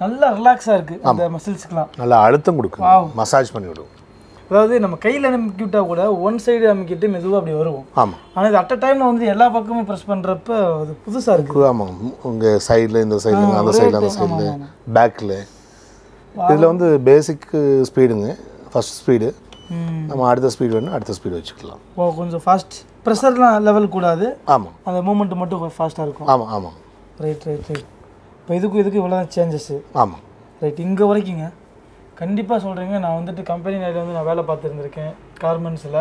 நல்லா ரிலாக்ஸாக இருக்குது அந்த மசில்ஸ்க்குலாம் நல்லா அழுத்தம் கொடுக்கும் மசாஜ் பண்ணி விடும் அதாவது நம்ம கையில் அமுக்கி விட்டா கூட ஒன் சைடு அமுக்கிட்டு மெதுவாக அப்படி வருவோம். ஆமாம் ஆனால் இது அட் அ டைமில் வந்து எல்லா பக்கமும் ப்ரெஸ் பண்ணுறப்ப அது புதுசாக இருக்குது ஆமாம் உங்கள் சைடில் இந்த சைடில் அந்த சைடில் அந்த சைடில் பேக்கில் இதில் வந்து பேசிக் ஸ்பீடுங்க ஃபர்ஸ்ட் ஸ்பீடு நம்ம அடுத்த ஸ்பீடு வேணும் அடுத்த ஸ்பீடு வச்சுக்கலாம். ஓ கொஞ்சம் ஃபாஸ்ட் ப்ரெஷர்லாம் லெவல் கூடாது. ஆமாம் அந்த மூமெண்ட் மட்டும் ஃபாஸ்ட்டாக இருக்கும். ஆமாம் ஆமாம் ரைட் ரைட் ரைட் இப்போ இதுக்கும் இதுக்கும் இவ்வளோ தான் சேஞ்சஸ்ஸு ஆமாம் ரைட் இங்கே வரைக்குங்க. கண்டிப்பாக சொல்கிறீங்க நான் வந்துட்டு கம்பெனி நேரில் வந்து நான் வேலை பார்த்துருந்துருக்கேன் கார்மெண்ட்ஸில்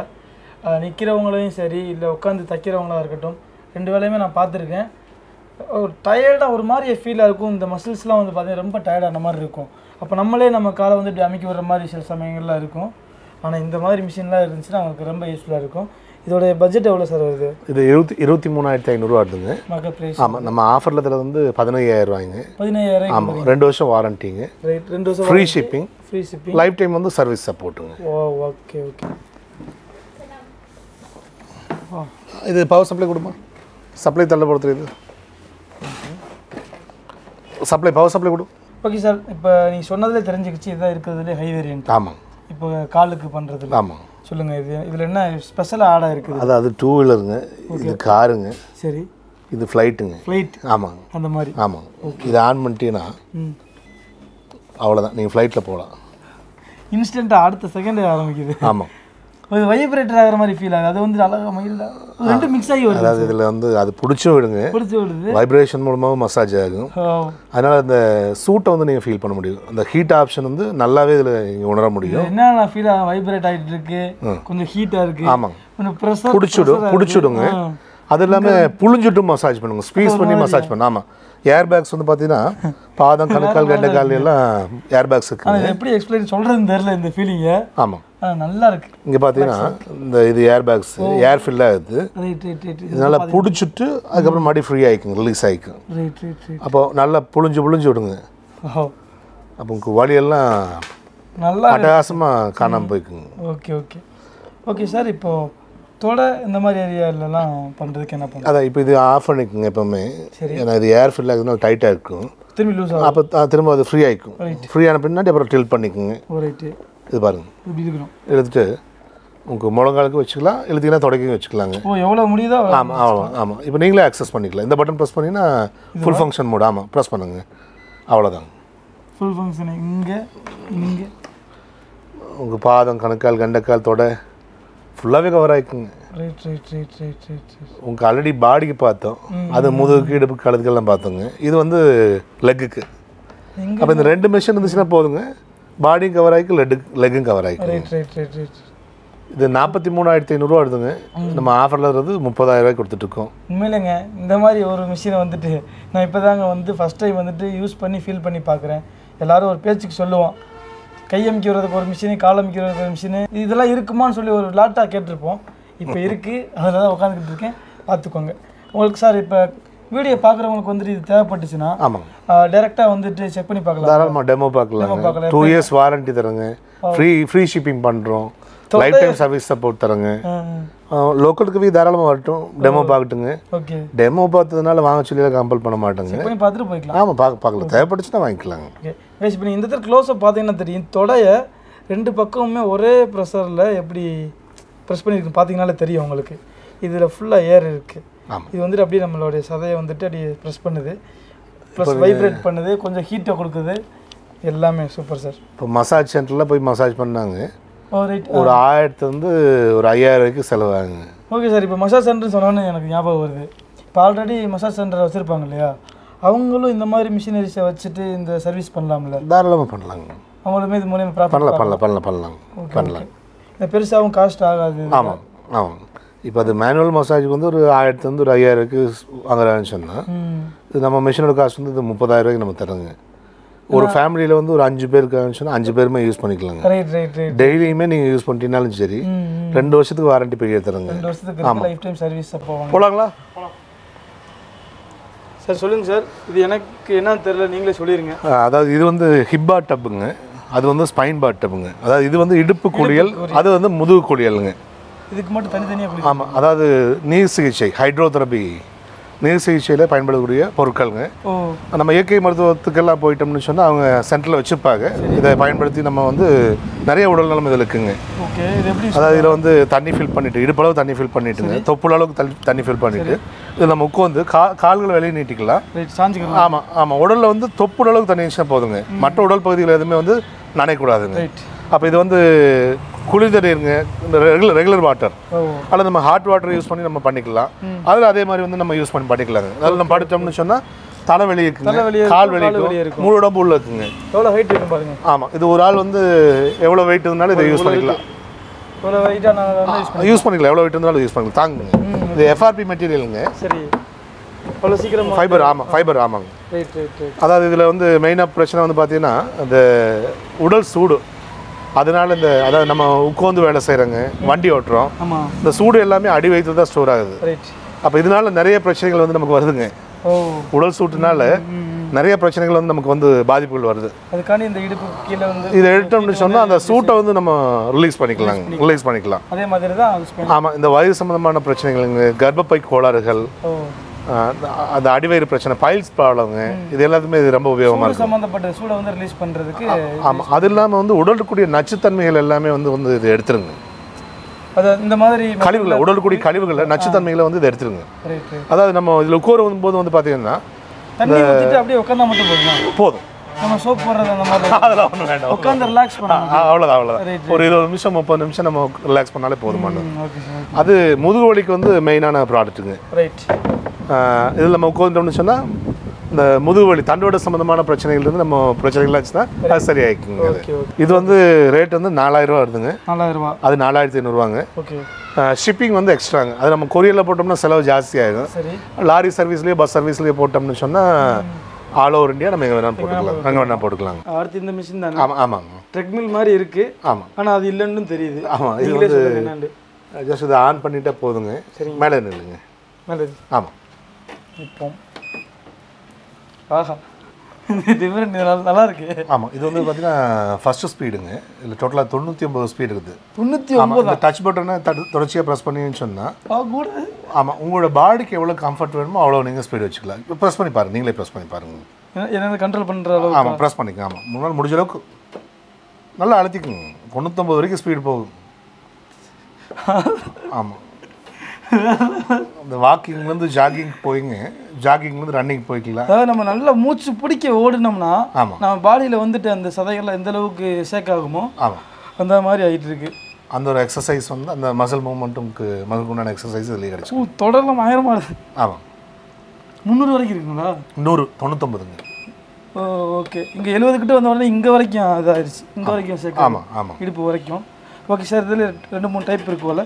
நிற்கிறவங்களையும் சரி இல்லை உட்காந்து தைக்கிறவங்களா இருக்கட்டும் ரெண்டு வேலையுமே நான் பார்த்துருக்கேன். ஒரு டயர்டாக ஒரு மாதிரி ஃபீலாக இருக்கும். இந்த மசில்ஸ்லாம் வந்து பார்த்திங்கன்னா ரொம்ப டயர்டான மாதிரி இருக்கும். அப்போ நம்மளே நம்ம காலை வந்து இப்படி அமைக்க விடுற மாதிரி சில சமயங்கள்லாம் இருக்கும். ஆனால் இந்த மாதிரி மிஷின்லாம் இருந்துச்சுன்னா அவங்களுக்கு ரொம்ப யூஸ்ஃபுல்லாக இருக்கும். இதோடைய பட்ஜெட் எவ்வளோ சார் வருது? இது இருபத்தி இருபத்தி மூணாயிரத்தி ஐநூறுரூவா வருதுங்க. ஆமாம் நம்ம ஆஃபரில் இதில் வந்து பதினையாயிரம் ரூபாய்ங்க. பதினையாயிரம் ஆமாம் ரெண்டு வருஷம் வாரண்டிங்க ரைட் ரெண்டு வருஷம் free shipping free shipping life time வந்து சர்வீஸ் சப்போர்ட்டுங்க ஓ ஓகே ஓகே இது பவர் சப்ளை கொடுமா? சப்ளை தள்ள பொறுத்துறது சப்ளை பவர் சப்ளை கொடு. ஓகே சார் இப்போ நீங்கள் சொன்னதிலே தெரிஞ்சுக்கிச்சு இதான் இருக்கிறதுலே ஹை வேரியன்ட் ஆமாம் இப்போ காலுக்கு பண்ணுறதுல ஆமாம் சொல்லுங்கள் இது இதில் என்ன ஸ்பெஷலாக ஆடாக இருக்குது? அதாவது டூ வீலருங்க இது காருங்க. சரி. இது ஃப்ளைட்டுங்க ஃப்ளைட் ஆமாங்க. அந்த மாதிரி. ஆமாங்க. இது ஆன் பண்ணிட்டீங்கன்னா அவ்வளோதான் நீங்கள் ஃப்ளைட்டில் போகலாம். இன்ஸ்டண்ட்டாக அடுத்த செகண்ட் ஆரம்பிக்குது. ஆமாம் ஒரு வைப்ரேட்டர் ஆகிற மாதிரி ஃபீல் ஆகுது. அது வந்து அழகாக மயில ரெண்டு மிக்ஸ் ஆகி வருது. அதாவது இதில் வந்து அது பிடிச்சும் விடுங்க. பிடிச்சி விடுது. வைப்ரேஷன் மூலமாகவும் மசாஜ் ஆகும். அதனால் அந்த சூட்டை வந்து நீங்கள் ஃபீல் பண்ண முடியும். அந்த ஹீட் ஆப்ஷன் வந்து நல்லாவே இதில் நீங்கள் உணர முடியும். என்ன ஃபீல் ஆகும் வைப்ரேட் ஆகிட்டு இருக்கு. கொஞ்சம் ஹீட்டாக இருக்கு. ஆமாங்க கொஞ்சம் ப்ரெஷர் பிடிச்சிடும் பிடிச்சிடுங்க. அது இல்லாமல் புழிஞ்சிட்டும் மசாஜ் பண்ணுங்க. ஸ்பீஸ் பண்ணி மசாஜ் பண்ண. ஆமாம் ஏர் பேக்ஸ் வந்து பார்த்தீங்கன்னா பாதம் கணுக்கால் *laughs* கெண்டைக்கால் எல்லாம் ஏர் பேக்ஸ் ஆனால் எப்படி எக்ஸ்பிளைன் சொல்கிறதுன்னு தெரில இந்த ஃபீலிங்கை ஆமாம் நல்லா இருக்கு இங்கே பார்த்தீங்கன்னா இந்த இது ஏர் பேக்ஸ் ஏர் ஃபில் ஆகுது இதனால் பிடிச்சிட்டு அதுக்கப்புறம் மறுபடியும் ஃப்ரீ ஆகிக்குங்க ரிலீஸ் ஆகிக்கும் அப்போ நல்லா புழிஞ்சு புழிஞ்சு விடுங்க. அப்போ உங்களுக்கு வலியெல்லாம் நல்லா அட்டகாசமாக காணாமல் போய்க்குங்க. Okay okay. ஓகே சார் இப்போ தொடை இந்த மாதிரி ஏரியாலலாம் பண்ணுறதுக்கு என்ன பண்ணுறது? அதான் இப்போ இது ஆஃப் பண்ணிக்கோங்க எப்போவுமே. சரி. ஏன்னா இது ஏர் ஃபில் ஆகுதுனால டைட்டாக இருக்கும். திரும்பி லூஸ் ஆகும். அப்போ திரும்ப அது ஃப்ரீ ஆகிக்கும் ஃப்ரீ ஆன பின்னாடி அப்புறம் டில் பண்ணிக்கோங்க. ரைட்டு இது பாருங்க. இப்படி இருக்கணும் எடுத்துட்டு உங்களுக்கு முழங்காலுக்கு வச்சுக்கலாம் எழுதிங்கன்னா தொடக்கையும் வச்சுக்கலாங்க. ஓ எவ்வளோ முடியுதோ. ஆமாம் ஆமாம் ஆமாம் இப்போ நீங்களே அக்சஸ் பண்ணிக்கலாம். இந்த பட்டன் ப்ரெஸ் பண்ணிங்கன்னா ஃபுல் ஃபங்க்ஷன் மோட் ஆமாம் ப்ரெஸ் பண்ணுங்க. அவ்வளோதாங்க ஃபுல் ஃபங்க்ஷன் இங்கே இங்கே. உங்கள் பாதம் கணுக்கால் கண்டைக்கால் தொடை ஃபுல்லாகவே cover ஆகிக்குங்க right right right right right உங்களுக்கு ஆல்ரெடி பாடிக்கு பார்த்தோம். அது முதுகுக்கு இடுப்பு கழுத்துக்கெல்லாம் பார்த்தோங்க. இது வந்து லெக்குக்கு அப்போ இந்த ரெண்டு மிஷின் இருந்துச்சுன்னா போதுங்க. பாடியும் கவர் ஆகிக்கும் லெட்டு லெக்கும் கவர் ஆகிக்கும் ரைட் ரைட் ரைட் ரைட் இது நாற்பத்தி மூணாயிரத்தி ஐநூறுரூவா எடுத்துங்க. நம்ம ஆஃபரில் இருக்கிறது முப்பதாயிரம் ரூபாய்க்கு கொடுத்துட்ருக்கோம். உண்மையிலேங்க இந்த மாதிரி ஒரு மிஷினை வந்துட்டு நான் இப்போ தாங்க வந்து ஃபஸ்ட் டைம் வந்துட்டு யூஸ் பண்ணி ஃபீல் பண்ணி பார்க்குறேன். எல்லாரும் ஒரு பேச்சுக்கு சொல்லுவோம். கை அமைக்கிறதுக்கு ஒரு மிஷினு கால் அமைக்கிறதுக்கு ஒரு மிஷினு இதெல்லாம் இருக்குமான்னு சொல்லி ஒரு லாட்டாக கேட்டிருப்போம். இப்போ *laughs* இருக்குது அதில் தான் உட்காந்துக்கிட்டு இருக்கேன். பார்த்துக்கோங்க. உங்களுக்கு சார் இப்போ வீடியோ பார்க்குறவங்களுக்கு வந்துட்டு இது தேவைப்பட்டுச்சுன்னா ஆமாங்க. டேரெக்டாக வந்துட்டு செக் பண்ணி பார்க்கலாம். தாராளமாக டெமோ பார்க்கலாம். டூ இயர்ஸ் வாரண்டி தரங்க. ஃப்ரீ ஃப்ரீ ஷிப்பிங் பண்ணுறோம் லைஃப் டைம் சர்வீஸ் சப்போர்ட் தரங்க. லோக்கலுக்கு போய் தாராளமாக வரட்டும். டெமோ பார்க்கட்டுங்க. ஓகே. டெமோ பார்த்ததுனால வாங்க சொல்லி கம்பல் பண்ண மாட்டேங்க. செக் பண்ணி பார்த்துட்டு போய்க்கலாம். ஆமாம் பார்க்க பார்க்கலாம். தேவைப்பட்டுச்சுன்னா வாங்கிக்கலாங்க. இப்போ நீங்கள் இந்த இடத்துல க்ளோஸை பார்த்தீங்கன்னா தெரியும். தொடைய ரெண்டு பக்கமுமே ஒரே ப்ரெஷரில் எப்படி ப்ரெஸ் பண்ணியிருக்கு பார்த்தீங்கனாலே தெரியும் உங்களுக்கு. இதில் ஃபுல்லாக ஏர் இருக்குது ஆமாம் இது வந்துட்டு அப்படியே நம்மளுடைய சதையை வந்துட்டு அப்படியே ப்ரெஸ் பண்ணுது. ப்ளஸ் வைப்ரேட் பண்ணுது கொஞ்சம் ஹீட்டை கொடுக்குது. எல்லாமே சூப்பர் சார் இப்போ மசாஜ் சென்டரில் போய் மசாஜ் பண்ணாங்க. ரைட் ஒரு ஆயிரத்து வந்து ஒரு ஐயாயிரம் ரூபாய்க்கு செலவாகுங்க. ஓகே சார் இப்போ மசாஜ் சென்டர் சொன்னோன்னே எனக்கு ஞாபகம் வருது. இப்போ ஆல்ரெடி மசாஜ் சென்டர் வச்சுருப்பாங்க இல்லையா? அவங்களும் இந்த மாதிரி மிஷினரிஸை வச்சுட்டு இந்த சர்வீஸ் பண்ணலாம்ல? தாராளமாக பண்ணலாங்க. அவங்களுமே இது மூலியமாக பண்ணலாம் பண்ணலாம் பண்ணலாம் பண்ணலாம் பண்ணலாம். பெருசாகவும் காஸ்ட் ஆகாது. ஆமாம் ஆமாம் இப்போ அது மேனுவல் மசாஜுக்கு வந்து ஒரு ஆயிரத்து வந்து ஒரு ஐயாயிரக்கு வாங்குறாங்கன்னு சொன்னால் இது நம்ம மிஷினோட காஸ்ட் வந்து இது முப்பதாயிரம் ரூபாய்க்கு நம்ம தரோங்க ஒரு ஃபேமிலியில் வந்து ஒரு அஞ்சு பேர் இருக்காங்கன்னு சொன்னால் அஞ்சு பேருமே யூஸ் பண்ணிக்கலாங்க. ரைட் ரைட் ரைட் டெய்லியுமே நீங்கள் யூஸ் பண்ணிட்டீங்கனாலும் சரி. ரெண்டு வருஷத்துக்கு வாரண்டி பீரியட் தரங்க. ரெண்டு வருஷத்துக்கு லைஃப் டைம் சர்வீஸ் போவாங்க போலாங்களா? சார் சொல்லுங்கள் சார் இது எனக்கு என்னன்னு தெரியல நீங்களே சொல்லிடுங்க அதாவது இது வந்து ஹிப்பா டப்புங்க அது வந்து ஸ்பைன் பாட் டப்புங்க அதாவது இது வந்து இடுப்பு குளியல். அது வந்து முதுகு குளியலுங்க. இதுக்கு மட்டும் தனித்தனியாக ஆமாம் அதாவது நீர் சிகிச்சை ஹைட்ரோதெரபி நீர் சிகிச்சையில் பயன்படக்கூடிய பொருட்களுங்க. நம்ம இயற்கை மருத்துவத்துக்கெல்லாம் போயிட்டோம்னு சொன்னால் அவங்க சென்டரில் வச்சுருப்பாங்க இதை பயன்படுத்தி நம்ம வந்து நிறைய உடல் நலம் இதில் இருக்குங்க. அதாவது இதில் வந்து தண்ணி ஃபில் பண்ணிட்டு இடுப்பளவு தண்ணி ஃபில் பண்ணிட்டுங்க. தொப்புள் அளவுக்கு தண்ணி தண்ணி ஃபில் பண்ணிட்டு இதில் நம்ம உட்காந்து கா கால்களை வெளியே நீட்டிக்கலாம். ஆமாம் ஆமாம் உடலில் வந்து தொப்புள் அளவுக்கு தண்ணி வச்சா போதுங்க. மற்ற உடல் பகுதிகள் எதுவுமே வந்து நனையக்கூடாதுங்க. ரைட் அப்போ இது வந்து குளிர் தண்ணீருங்க இந்த ரெகுலர் ரெகுலர் வாட்டர் அதில் நம்ம ஹாட் வாட்டர் யூஸ் பண்ணி நம்ம பண்ணிக்கலாம். அதில் அதே மாதிரி வந்து நம்ம யூஸ் பண்ணி பண்ணிக்கலாங்க. அதில் நம்ம படுத்தோம்னு சொன்னால் தலைவலி இருக்குங்க. தலைவலி கால் வலி இருக்கும். முழு உடம்பு உள்ள இருக்குங்க. எவ்வளோ ஹைட் இருக்கும் பாருங்க. ஆமாம் இது ஒரு ஆள் வந்து எவ்வளோ வெயிட் இருந்தாலும் இதை யூஸ் பண்ணிக்கலாம். யூஸ் பண்ணிக்கலாம். எவ்வளோ வெயிட் இருந்தாலும் யூஸ் பண்ணிக்கலாம். தாங்குங்க. இது எஃப்ஆர்பி மெட்டீரியலுங்க சரி. அவ்வளோ சீக்கிரமா ஃபைபர் ஆமாம் ஃபைபர் ஆமாங்க. அதாவது இதில் வந்து மெயினாக பிரச்சனை வந்து பார்த்தீங்கன்னா அந்த உடல் சூடு. அதனால இந்த அதாவது நம்ம உட்காந்து வேலை செய்கிறோங்க வண்டி ஓட்டுறோம். இந்த சூடு எல்லாமே அடி வயிற்று தான் ஸ்டோர் ஆகுது. அப்போ இதனால நிறைய பிரச்சனைகள் வந்து நமக்கு வருதுங்க. உடல் சூட்டுனால நிறைய பிரச்சனைகள் வந்து நமக்கு வந்து பாதிப்புகள் வருது. அதுக்காண்டி இந்த இடுப்பு கீழே வந்து இதை எடுத்தோம்னு சொன்னால் அந்த சூட்டை வந்து நம்ம ரிலீஸ் பண்ணிக்கலாங்க. ரிலீஸ் பண்ணிக்கலாம். அதே மாதிரி தான் ஆமாம் இந்த வயிறு சம்மந்தமான பிரச்சனைகளுங்க கர்ப்பப்பை கோளாறுகள் அந்த அடிவயிறு பிரச்சனை பைல்ஸ் ப்ராப்ளம்ங்க இது எல்லாத்துமே இது ரொம்ப உபயோகமாக சூடு சம்மந்தப்பட்ட சூடை வந்து ரிலீஸ் பண்ணுறதுக்கு ஆமாம் அது இல்லாமல் வந்து உடலுக்குரிய நச்சுத்தன்மைகள் எல்லாமே வந்து வந்து இது எடுத்துருங்க. அது இந்த மாதிரி கழிவுகளை உடலுக்குரிய கழிவுகளை நச்சுத்தன்மைகளை வந்து இது எடுத்துருங்க. அதாவது நம்ம இதில் உட்காரும் போது வந்து பார்த்தீங்கன்னா அப்படியே உட்காந்தா மட்டும் போதுமா? போதும். நம்ம சோப் போடுறது அந்த மாதிரி. *laughs* அதெல்லாம் ஒன்றும் வேண்டாம். உட்காந்து ரிலாக்ஸ் பண்ணணும் ஆ, அவ்வளோதான் அவ்வளோதான் ஒரு இருபது நிமிஷம் முப்பது நிமிஷம் நம்ம ரிலாக்ஸ் பண்ணாலே போதுமானது. அது முதுகு வலிக்கு வந்து மெயினான ப்ராடக்ட்டுங்க ரைட் இதில் நம்ம உட்காந்துட்டோம்னு சொன்னால் இந்த முதுகு வலி தண்டோட சம்மந்தமான பிரச்சனைகள் இருந்து நம்ம பிரச்சனைகள் ஆச்சுன்னா அது சரியாயிக்குங்க. இது வந்து ரேட் வந்து நாலாயிரம் ரூபா வருதுங்க. நாலாயிரம் ரூபா. அது நாலாயிரத்தி ஐநூறுவாங்க. ஓகே. ஷிப்பிங் வந்து எக்ஸ்ட்ராங்க அது நம்ம கொரியரில் போட்டோம்னா செலவு ஜாஸ்தியாகும் லாரி சர்வீஸ்லேயோ பஸ் சர்வீஸ்லேயோ போட்டோம்னு சொன்னால் ஆல் ஓவர் இந்தியா நம்ம எங்கே வேணாலும் போட்டுக்கலாம். அங்கே வேணால் போட்டுக்கலாங்க அடுத்து இந்த மிஷின் தானே? ஆமாம் ஆமாங்க ட்ரெட்மில் மாதிரி இருக்கு. ஆமாம் ஆனா அது இல்லைன்னு தெரியுது. ஆமாம் இது வந்து ஜஸ்ட் இதை ஆன் பண்ணிட்டா போதுங்க. மேலே நில்லுங்க. நல்லது ஆமாம் இப்போ ஆஹா. டிஃப்ரெண்ட் நல்லா இருக்கு ஆமாம் இது வந்து பார்த்தீங்கன்னா ஃபஸ்ட்டு ஸ்பீடுங்க இதில் டோட்டலாக தொண்ணூற்றி ஒம்பது ஸ்பீடு இருக்குது. தொண்ணூற்றி இந்த டச் பட்டனை தடு தொடர்ச்சியாக ப்ரெஸ் பண்ணின்னு சொன்னால் கூட. ஆமாம் உங்களோட பாடிக்கு எவ்வளோ கம்ஃபர்ட் வேணுமோ அவ்வளோ நீங்கள் ஸ்பீடு வச்சுக்கலாம். இப்போ ப்ரெஸ் பண்ணி பாருங்க நீங்களே ப்ரெஸ் பண்ணி பாருங்க. என்ன கண்ட்ரோல் பண்ற அளவு ஆமாம் ப்ரெஸ் பண்ணிக்கங்க ஆமாம் முன்னால் முடிஞ்ச அளவுக்கு நல்லா அழுத்திக்குங்க. தொண்ணூத்தொம்பது வரைக்கும் ஸ்பீடு போகும். *laughs* ஆமாம் இந்த வாக்கிங்லேருந்து ஜாகிங் போயிங்க. ஜாகிங்லேருந்து ரன்னிங் போய்க்கலாம். அதாவது நம்ம நல்லா மூச்சு பிடிக்க ஓடுனோம்னா நம்ம பாடியில வந்துட்டு அந்த சதைகள்லாம் எந்த அளவுக்கு ஷேக் ஆகுமோ ஆமாம் அந்த மாதிரி ஆயிட்டு இருக்கு. அந்த ஒரு எக்ஸசைஸ் வந்து அந்த மசில் மூமெண்ட்டுக்கு மசிலுக்கு உண்டான எக்ஸசைஸ் இதுலேயே கிடச்சி ஊ தொடரலாம் ஆயிரமா இருக்கு. ஆமாம் முந்நூறு வரைக்கும் இருக்குங்களா? நூறு தொண்ணூத்தொம்பதுங்க. ஓ ஓகே இங்கே எழுபது கிட்ட வந்த உடனே இங்கே வரைக்கும் இதாயிருச்சு. இங்கே வரைக்கும் ஷேக் ஆமாம் ஆமாம் இடுப்பு வரைக்கும். ஓகே சார் இதில் ரெண்டு மூணு டைப் இருக்கு போல.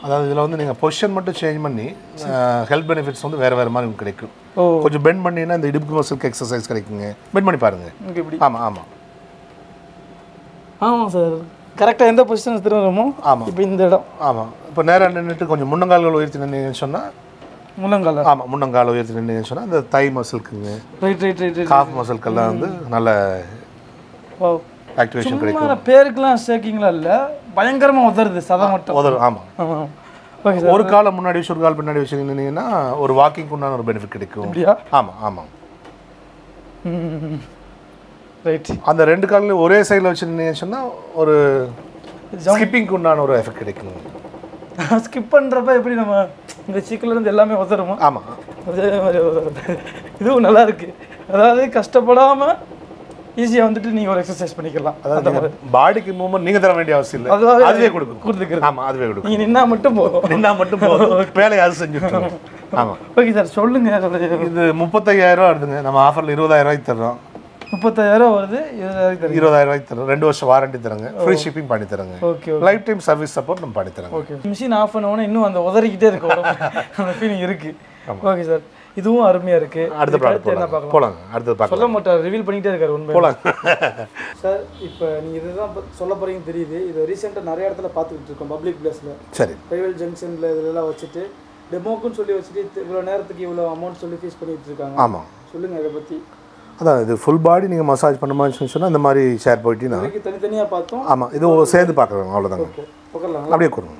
அதாவது இதில் வந்து நீங்கள் பொசிஷன் மட்டும் சேஞ்ச் பண்ணி ஹெல்த் பெனிஃபிட்ஸ் வந்து வேறு வேறு மாதிரி கிடைக்கும். ஓ. கொஞ்சம் பெண்ட் பண்ணினா இந்த இடுப்பு மசிலுக்கு எக்ஸசைஸ் கிடைக்குங்க. பெண்ட் பண்ணி பாருங்கள் ஆமாம் ஆமாம் ஆமாம் சார் கரெக்டாக எந்த பொசிஷன் திரும்புறோமோ ஆமாம். இப்போ இந்த இடம். ஆமாம் இப்போ நேராக நின்றுட்டு கொஞ்சம் முன்னங்கால்கள் உயர்த்தி நின்றீங்கன்னு சொன்னால் முள்ளங்கால ஆமாம் முன்னங்கால் உயர்த்தி நின்றீங்கன்னு சொன்னால் இந்த தை மசிலுக்குங்க ரைட் ரைட் ரைட் காஃப் மசில்கெல்லாம் வந்து நல்ல ஆக்டிவேஷன் கிடைக்கும். பேருக்குலாம் ஷேக்கிங்லாம் இல்லை? பயங்கரமாக உதறுது சதை மட்டும். உதவும் ஆமாம் ஓகே ஒரு காலை முன்னாடி வச்சு ஒரு கால் பின்னாடி வச்சு நின்னீங்கன்னா ஒரு வாக்கிங் உண்டான ஒரு பெனிஃபிட் கிடைக்கும். அப்படியா? ஆமாம் ஆமாம் ரைட் அந்த ரெண்டு காலையும் ஒரே சைடில் வச்சு நின்னீங்கன்னு சொன்னால் ஒரு ஸ்கிப்பிங்க்கு உண்டான ஒரு எஃபெக்ட் கிடைக்கும். *laughs* ஸ்கிப் பண்ணுறப்ப எப்படி நம்ம இந்த சிக்கல்ல இருந்து எல்லாமே உதறுமோ? ஆமாம் அதே மாதிரி இதுவும் நல்லா இருக்கு. அதாவது கஷ்டப்படாமல் ஈஸியாக வந்துட்டு நீங்கள் ஒரு எக்ஸசைஸ் பண்ணிக்கலாம். அதாவது பாடிக்கு மூவ்மெண்ட் நீங்கள் தர வேண்டிய அவசியம் இல்லை. அதுவாகவே அதுவே கொடுக்கும். கொடுத்துக்கிறது. ஆமாம் அதுவே கொடுக்கும். நீங்கள் நின்னா மட்டும் போதும். நின்னா மட்டும் போதும். *laughs* வேலையை அது செஞ்சுட்டு ஆமாம் ஓகே சார் சொல்லுங்க. அதோட இது முப்பத்தையாயிரம் வருதுங்க. நம்ம ஆஃபரில் இருபதாயிரம் ரூபாய்க்கு தர்றோம். முப்பத்தாயிரம் வருது இருபதாயிரம் இருபதாயிரம் ரூபாய்க்கு தரோம் ரெண்டு வருஷம் வாரண்டி தரங்க ஃப்ரீ ஷிப்பிங் பண்ணி தரங்க okay life time service support நம்ம பண்ணி தரங்க ஓகே மிஷின் ஆஃப் பண்ண உடனே இன்னும் அந்த உதறிக்கிட்டே இருக்கு உடம்பு. *laughs* அந்த ஃபீலிங் இருக்கு. ஓகே சார் இதுவும் அருமையா இருக்கு. அடுத்த ப்ராடக்ட் அடுத்து என்ன போகலாம் பார்க்கலாம்? போகலாங்க அடுத்தது பார்க்கலாம். சொல்ல மாட்டார். ரிவீல் பண்ணிட்டே இருக்காரு உண்மை போகலாம் சார் *laughs* இப்போ நீங்க இதுதான் சொல்ல போறீங்க தெரியுது. இது ரீசெண்டாக நிறைய இடத்துல பார்த்துக்கிட்டு இருக்கோம் பப்ளிக் பிளேஸ்ல சரி. ரைவல் ஜங்ஷன்ல இதெல்லாம் வச்சுட்டு டெமோக்குன்னு சொல்லி வச்சுட்டு இவ்வளவு நேரத்துக்கு இவ்வளவு அமௌண்ட் சொல்லி ஃபீஸ் பண்ணிட்டு இருக்காங்க. ஆமாம் சொல்லுங்க இதை பத்தி. அதான் இது ஃபுல் பாடி நீங்கள் மசாஜ் பண்ணுமான்னு சொன்னால் இந்த மாதிரி ஷேர் போயிட்டீங்கன்னா இதுக்கு தனித்தனியா பார்த்தோம். ஆமாம் இது சேர்ந்து பார்க்குறோம் அவ்வளோதாங்க அப்படியே கொடுங்க.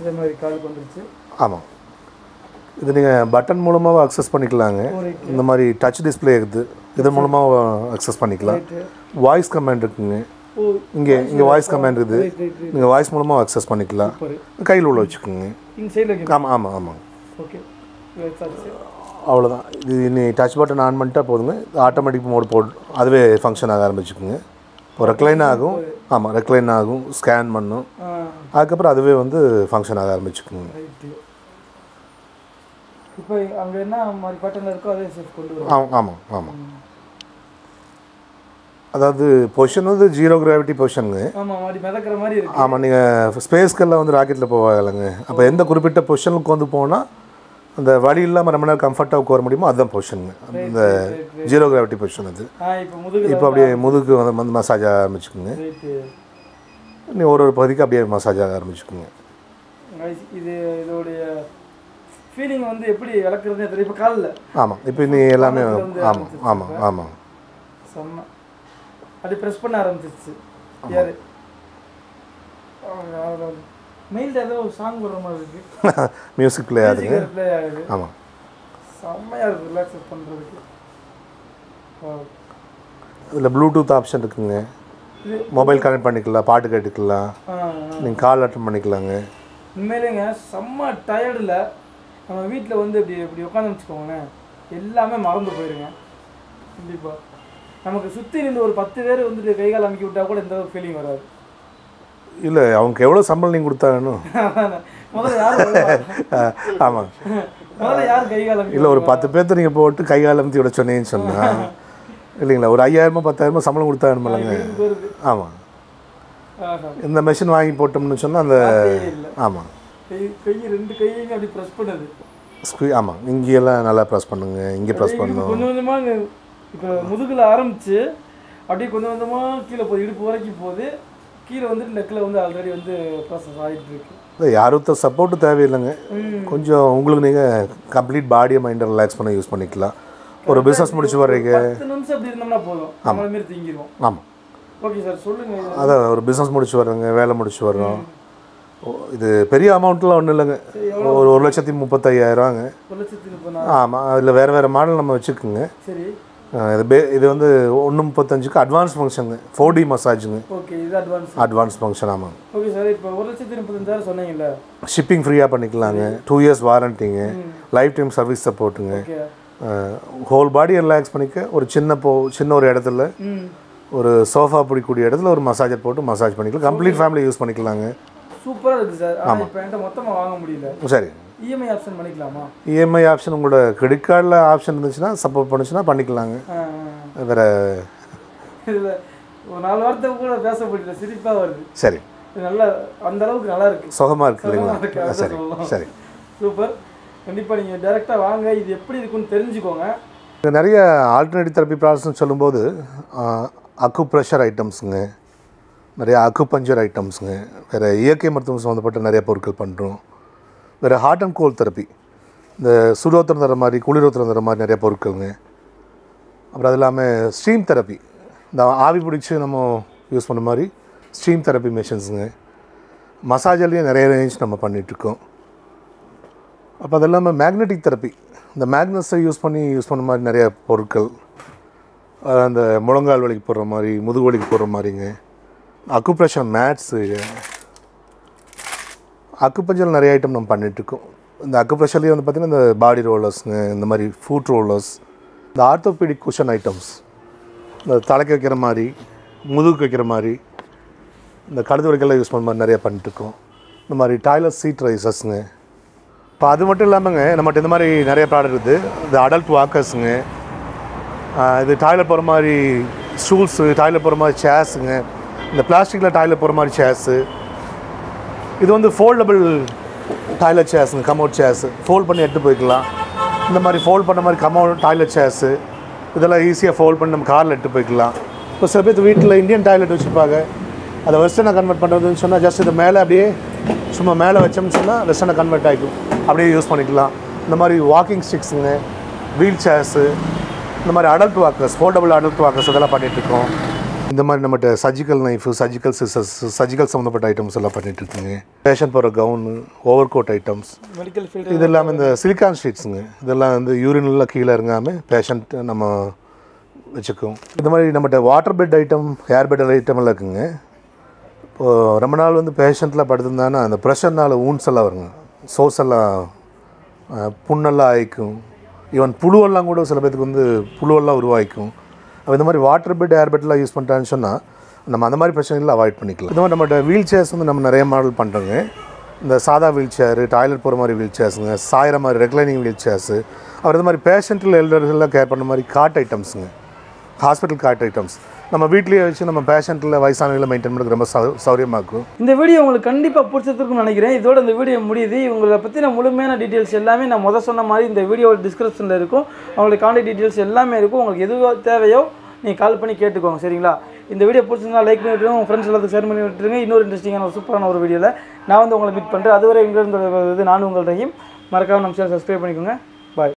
இதே மாதிரி காலுக்கு வந்துருச்சு. ஆமாம் இது நீங்கள் பட்டன் மூலமாக அக்சஸ் பண்ணிக்கலாங்க. இந்த மாதிரி டச் டிஸ்ப்ளே இருக்குது. இதன் மூலமாக அக்சஸ் பண்ணிக்கலாம். வாய்ஸ் கமாண்ட் இருக்குங்க. இங்கே இங்கே வாய்ஸ் கமாண்ட் இருக்குது. நீங்கள் வாய்ஸ் மூலமாக அக்சஸ் பண்ணிக்கலாம். கையில் உள்ள வச்சுக்கோங்க. ஆமாம் ஆமாம் ஆமாங்க ஓகே அவ்வளோதான். இது இனி டச் பட்டன் ஆன் பண்ணிட்டா போதுங்க. ஆட்டோமேட்டிக் மோட் போட். அதுவே ஃபங்க்ஷன் ஆக ஆரம்பிச்சுக்குங்க. இப்போ ரெக்ளைன் ஆகும். ஆமாம் ரெக்ளைன் ஆகும். ஸ்கேன் பண்ணும். அதுக்கப்புறம் அதுவே வந்து ஃபங்க்ஷன் ஆக ஆரம்பிச்சுக்குங்க. இப்போ அங்கே என்ன மாதிரி பட்டன் இருக்கோ அதே ஆமாம் ஆமாம் ஆமாம் அதாவது பொசிஷன் வந்து ஜீரோ கிராவிட்டி பொசிஷனுங்க ஆமாம் நீங்கள் ஸ்பேஸ்க்கெல்லாம் வந்து ராக்கெட்டில் போவாங்கல்லங்க. அப்போ எந்த குறிப்பிட்ட பொசிஷனுக்கு வந்து போனால் அந்த வழி இல்லாமல் ரொம்ப நேரம் கம்ஃபர்ட்டாக உட்கார முடியுமோ அதுதான் பொசிஷனுங்க இந்த ஜீரோ கிராவிட்டி பொசிஷன் அது. இப்போ அப்படியே முதுகு வந்து மசாஜ் ஆக ஆரம்பிச்சுக்குங்க. நீ ஒரு ஒரு பகுதிக்கு அப்படியே மசாஜ் ஆக ஆரம்பிச்சுக்குங்க. இது இதோடைய ஃபீலிங் வந்து எப்படி விளக்குறதுனே தெரியும் இப்போ காலில். ஆமாம் இப்போ நீ எல்லாமே ஆமாம் ஆமாம் ஆமாம் செம்ம. அப்படி ப்ரெஸ் பண்ண ஆரம்பிச்சிருச்சு. யாரு? மெயில்ல ஏதோ ஒரு சாங் போடுற மாதிரி இருக்கு. மியூசிக் ப்ளே ஆகுதுங்க ப்ளே ஆகுது. ஆமாம் செம்மையா இருக்கு ரிலாக்ஸ் பண்றதுக்கு. Wow. இதில் ப்ளூடூத் ஆப்ஷன் இருக்குங்க. மொபைல் கனெக்ட் பண்ணிக்கலாம் பாட்டு கேட்டுக்கலாம். நீங்கள் கால் அட்டன் பண்ணிக்கலாங்க. உண்மையிலேங்க செம்ம டயர்டில் நம்ம வீட்டில் வந்து இப்படி இப்படி உட்காந்து வச்சுக்கோங்களேன். எல்லாமே மறந்து போயிருங்க. கண்டிப்பாக நமக்கு சுற்றி நின்று ஒரு பத்து பேர் வந்துட்டு கை கால் அமைக்கி விட்டா கூட எந்த ஒரு ஃபீலிங் வராது. இல்லை அவங்க எவ்வளோ சம்பளம் நீங்கள் கொடுத்தாங்கன்னு *laughs* முதல்ல யார்? ஆமாம் முதல்ல யார் கை கால் அமைக்கி இல்லை ஒரு பத்து பேர்த்த நீங்கள் போட்டு கை கால் அமுத்தி விட சொன்னீங்கன்னு சொன்னால் *laughs* இல்லைங்களா? ஒரு ஐயாயிரமோ பத்தாயிரமோ சம்பளம் வருது ஆமாம். இந்த மெஷின் வாங்கி போட்டோம்னு சொன்னால் அந்த ஆமாம் ரெண்டு கையையும் அப்படி ப்ரெஸ் பண்ணுது. ஆமாம் இங்கேயெல்லாம் நல்லா ப்ரெஸ் பண்ணுங்க இங்கே ப்ரெஸ் கொஞ்சமாக இப்போ முதுகில் ஆரம்பிச்சு அப்படியே கொஞ்சம் கொஞ்சமாக கீழே போகுது இடுப்பு வரைக்கும் போகுது. கீழே வந்துட்டு லெக்கில் வந்து ஆல்ரெடி வந்து ப்ராசஸ் ஆகிட்டு இருக்கு. இல்லை யாரும் சப்போர்ட்டு தேவையில்லைங்க. கொஞ்சம் உங்களுக்கு நீங்கள் கம்ப்ளீட் பாடியை மைண்டை ரிலாக்ஸ் பண்ண யூஸ் பண்ணிக்கலாம். ஒரு பிஸ்னஸ் முடிச்சு வர்றீங்க. பத்து நிமிஷம் அப்படி இருந்தோம்னா போதும். நம்மள மாரி தூங்கிடுவோம் ஆமாம் ஓகே சார் சொல்லுங்க. அதான் ஒரு பிஸ்னஸ் முடிச்சு வர்றோங்க வேலை முடிச்சு வர்றோம். இது பெரிய அமௌண்ட்லாம் ஒன்றும் இல்லைங்க. ஒரு ஒரு லட்சத்தி முப்பத்தையாயிரவாங்க ஒரு லட்சத்தி முப்பது ஆமாம் அதில் வேறு வேறு மாடல் நம்ம வச்சுக்கோங்க. சரி. இது பே இது வந்து ஒன்று முப்பத்தஞ்சுக்கு அட்வான்ஸ் ஃபங்க்ஷனுங்க ஃபோர் டி மசாஜுங்க ஓகே இது அட்வான்ஸ் அட்வான்ஸ் ஃபங்க்ஷன் ஆமாங்க ஓகே சார் இப்போ ஒரு லட்சத்தி முப்பத்தஞ்சாயிரம் சொன்னீங்கல்ல? ஷிப்பிங் ஃப்ரீயாக பண்ணிக்கலாங்க. டூ இயர்ஸ் வாரண்டிங்க லைஃப் டைம் சர்வீஸ் சப்போர்ட்டுங்க ஹோல் பாடியை ரிலாக்ஸ் பண்ணிக்க ஒரு சின்ன போ சின்ன ஒரு இடத்துல ஒரு சோஃபா பிடிக்கக்கூடிய இடத்துல ஒரு மசாஜர் போட்டு மசாஜ் பண்ணிக்கலாம். கம்ப்ளீட் ஃபேமிலி யூஸ் பண்ணிக்கலாங்க. சூப்பராக இருக்குது சார் ஆனால் இப்போ மொத்தமாக வாங்க முடியல. சரி. இஎம்ஐ ஆப்ஷன் பண்ணிக்கலாமா? இஎம்ஐ ஆப்ஷன் உங்களோட கிரெடிட் கார்டில் ஆப்ஷன் இருந்துச்சுன்னா சப்போர்ட் பண்ணுச்சுன்னா பண்ணிக்கலாங்க. வேறு இதில் ஒரு நாலு வார்த்தை கூட பேச முடியல சிரிப்பாக வருது. சரி. நல்லா அந்த அளவுக்கு நல்லா இருக்கு. சுகமாக இருக்கு இல்லைங்களா? சரி. சரி. சூப்பர். கண்டிப்பாக நீங்கள் டேரெக்டாக வாங்க இது எப்படி இருக்குன்னு தெரிஞ்சுக்கோங்க. இங்க நிறைய ஆல்டர்னேட்டிவ் தெரப்பி ப்ராசஸ்னு சொல்லும்போது அக்கு ப்ரெஷர் ஐட்டம்ஸுங்க நிறைய அக்கு பஞ்சர் ஐட்டம்ஸுங்க வேறு இயற்கை மருத்துவம் சம்மந்தப்பட்ட நிறைய பொருட்கள் பண்ணுறோம் வேறு ஹார்ட் அண்ட் கோல் தெரப்பி இந்த சுடோத்திரம் தர மாதிரி குளிரோத்திரம் தர மாதிரி நிறைய பொருட்கள்ங்க. அப்புறம் அது இல்லாமல் ஸ்ட்ரீம் தெரப்பி இந்த ஆவி பிடிச்சி நம்ம யூஸ் பண்ண மாதிரி ஸ்ட்ரீம் தெரப்பி மிஷின்ஸுங்க மசாஜர்லேயும் நிறைய ரேஞ்ச் நம்ம பண்ணிகிட்ருக்கோம் அப்போ அது இல்லாமல் மேக்னெட்டிக் தெரப்பி இந்த மேக்னஸை யூஸ் பண்ணி யூஸ் பண்ண மாதிரி நிறைய பொருட்கள். அந்த முழங்கால் வலிக்கு போடுற மாதிரி முதுகு வலிக்கு போடுற மாதிரிங்க. அக்குப்ரெஷர் மேட்ஸு அக்குப்பஞ்சல் நிறைய ஐட்டம் நம்ம பண்ணிகிட்ருக்கோம் இந்த அக்குப்ரெஷர்லேயே வந்து பார்த்திங்கன்னா இந்த பாடி ரோலர்ஸுங்க இந்த மாதிரி ஃபுட் ரோலர்ஸ் இந்த ஆர்த்தோபீடிக் குஷன் ஐட்டம்ஸ் இந்த தலைக்கு வைக்கிற மாதிரி முதுகுக்கு வைக்கிற மாதிரி இந்த கழுது வரைக்கெல்லாம் யூஸ் பண்ண மாதிரி நிறைய பண்ணிட்டுருக்கோம். இந்த மாதிரி டாய்லெட் சீட் ரைசஸ்ங்க இப்போ அது மட்டும் இல்லாமங்க நம்மகிட்ட இந்த மாதிரி நிறைய ப்ராடக்ட் இருக்குது. இந்த அடல்ட் வாக்கர்ஸுங்க இது டாய்லெட் போகிற மாதிரி ஸ்டூல்ஸு டாய்லெட் போகிற மாதிரி சேர்ஸுங்க இந்த பிளாஸ்டிக்கில் டாய்லெட் போகிற மாதிரி சேர்ஸு இது வந்து ஃபோல்டபுள் டாய்லெட் சேர்ஸுங்க கமோட் சேர்ஸ் ஃபோல்ட் பண்ணி எடுத்து போய்க்கலாம். இந்த மாதிரி ஃபோல்ட் பண்ண மாதிரி கமோட் டாய்லெட் சேர்ஸு இதெல்லாம் ஈஸியாக ஃபோல்ட் பண்ணி நம்ம காரில் எடுத்து போய்க்கலாம். இப்போ சில பேர் வீட்டில் இந்தியன் டாய்லெட் வச்சுருப்பாங்க. அதை வெஸ்டர்னை கன்வெர்ட் பண்ணுறதுன்னு சொன்னால் ஜஸ்ட் இது மேலே அப்படியே சும்மா மேலே வச்சோம்னு சொன்னால் வெஸ்டர்னை கன்வெர்ட் ஆகிக்கும் அப்படியே யூஸ் பண்ணிக்கலாம். இந்த மாதிரி வாக்கிங் ஸ்டிக்ஸுங்க வீல் சேர்ஸு இந்த மாதிரி adult walkers foldable adult walkers இதெல்லாம் பண்ணிகிட்ருக்கோம் இந்த மாதிரி நம்மகிட்ட surgical knife surgical scissors surgical சம்மந்தப்பட்ட ஐட்டம்ஸ் எல்லாம் பண்ணிட்டு இருக்குங்க. பேஷன் போகிற gown over coat items medical field இது இல்லாமல் இந்த சிலிக்கான் ஷீட்ஸுங்க இதெல்லாம் வந்து யூரின்லாம் கீழே இறங்காமல் பேஷண்ட் நம்ம வச்சுக்குவோம் இந்த மாதிரி நம்மகிட்ட water bed item air bed item எல்லாம் இருக்குங்க. இப்போது ரொம்ப நாள் வந்து பேஷண்ட்டில் படுத்திருந்தாங்கன்னா அந்த ப்ரெஷர்னால் ஊன்ஸ் எல்லாம் வருங்க. சோஸ் எல்லாம் புண்ணெல்லாம் ஆயிக்கும். ஈவன் புழுவெல்லாம் கூட சில பேத்துக்கு வந்து புழுவெல்லாம் உருவாக்கும் அப்ப இந்த மாதிரி வாட்டர் பெட் ஏர் பெட்லாம் யூஸ் பண்ணிட்டான்னு சொன்னால் நம்ம அந்த மாதிரி பிரச்சனைகளை அவாய்ட் பண்ணிக்கலாம். இந்த மாதிரி நம்மளோட வீல் சேர்ஸ் வந்து நம்ம நிறைய மாடல் பண்ணுறோங்க இந்த சாதா வீல் சேரு டாய்லெட் போகிற மாதிரி வீல் சேர்ஸுங்க சாயிற மாதிரி ரெக்லைனிங் வீல் சேர்ஸு அப்புறம் இந்த மாதிரி பேஷண்ட்டில் எல்டர்ஸ்லாம் கேர் பண்ண மாதிரி காட் ஐட்டம்ஸுங்க ஹாஸ்பிட்டல் காட் ஐட்டம்ஸ் நம்ம வீட்லேயே வச்சு நம்ம பேஷண்ட்டில் வயசானவங்களை மெயின்டைன் பண்ணுறது ரொம்ப சௌ சௌரியமாக இருக்கும் இந்த வீடியோ உங்களுக்கு கண்டிப்பாக பிடிச்சிருக்குன்னு நினைக்கிறேன். இதோட இந்த வீடியோ முடியுது. இவங்களை பற்றின முழுமையான டீட்டெயில்ஸ் எல்லாமே நான் முதல் சொன்ன மாதிரி இந்த வீடியோ டிஸ்கிரிப்ஷனில் இருக்கும். அவங்களுக்கு காண்டாக்ட் டீட்டெயில்ஸ் எல்லாமே இருக்கும். உங்களுக்கு எதுவோ தேவையோ நீங்கள் கால் பண்ணி கேட்டுக்கோங்க. சரிங்களா? இந்த வீடியோ பிடிச்சிருந்தா லைக் பண்ணி விட்டுருங்க. உங்கள் ஃப்ரெண்ட்ஸ் எல்லாத்துக்கும் ஷேர் பண்ணி விட்டுருங்க. இன்னொரு இன்ட்ரெஸ்டிங்கான ஒரு சூப்பரான ஒரு வீடியோவில் நான் வந்து உங்களை மீட் பண்ணுறேன் அதுவரை எங்கே இருந்து நானும் உங்கள் ரஹீம். மறக்காம நம்ம சேனல் சப்ஸ்கிரைப் பண்ணிக்கோங்க.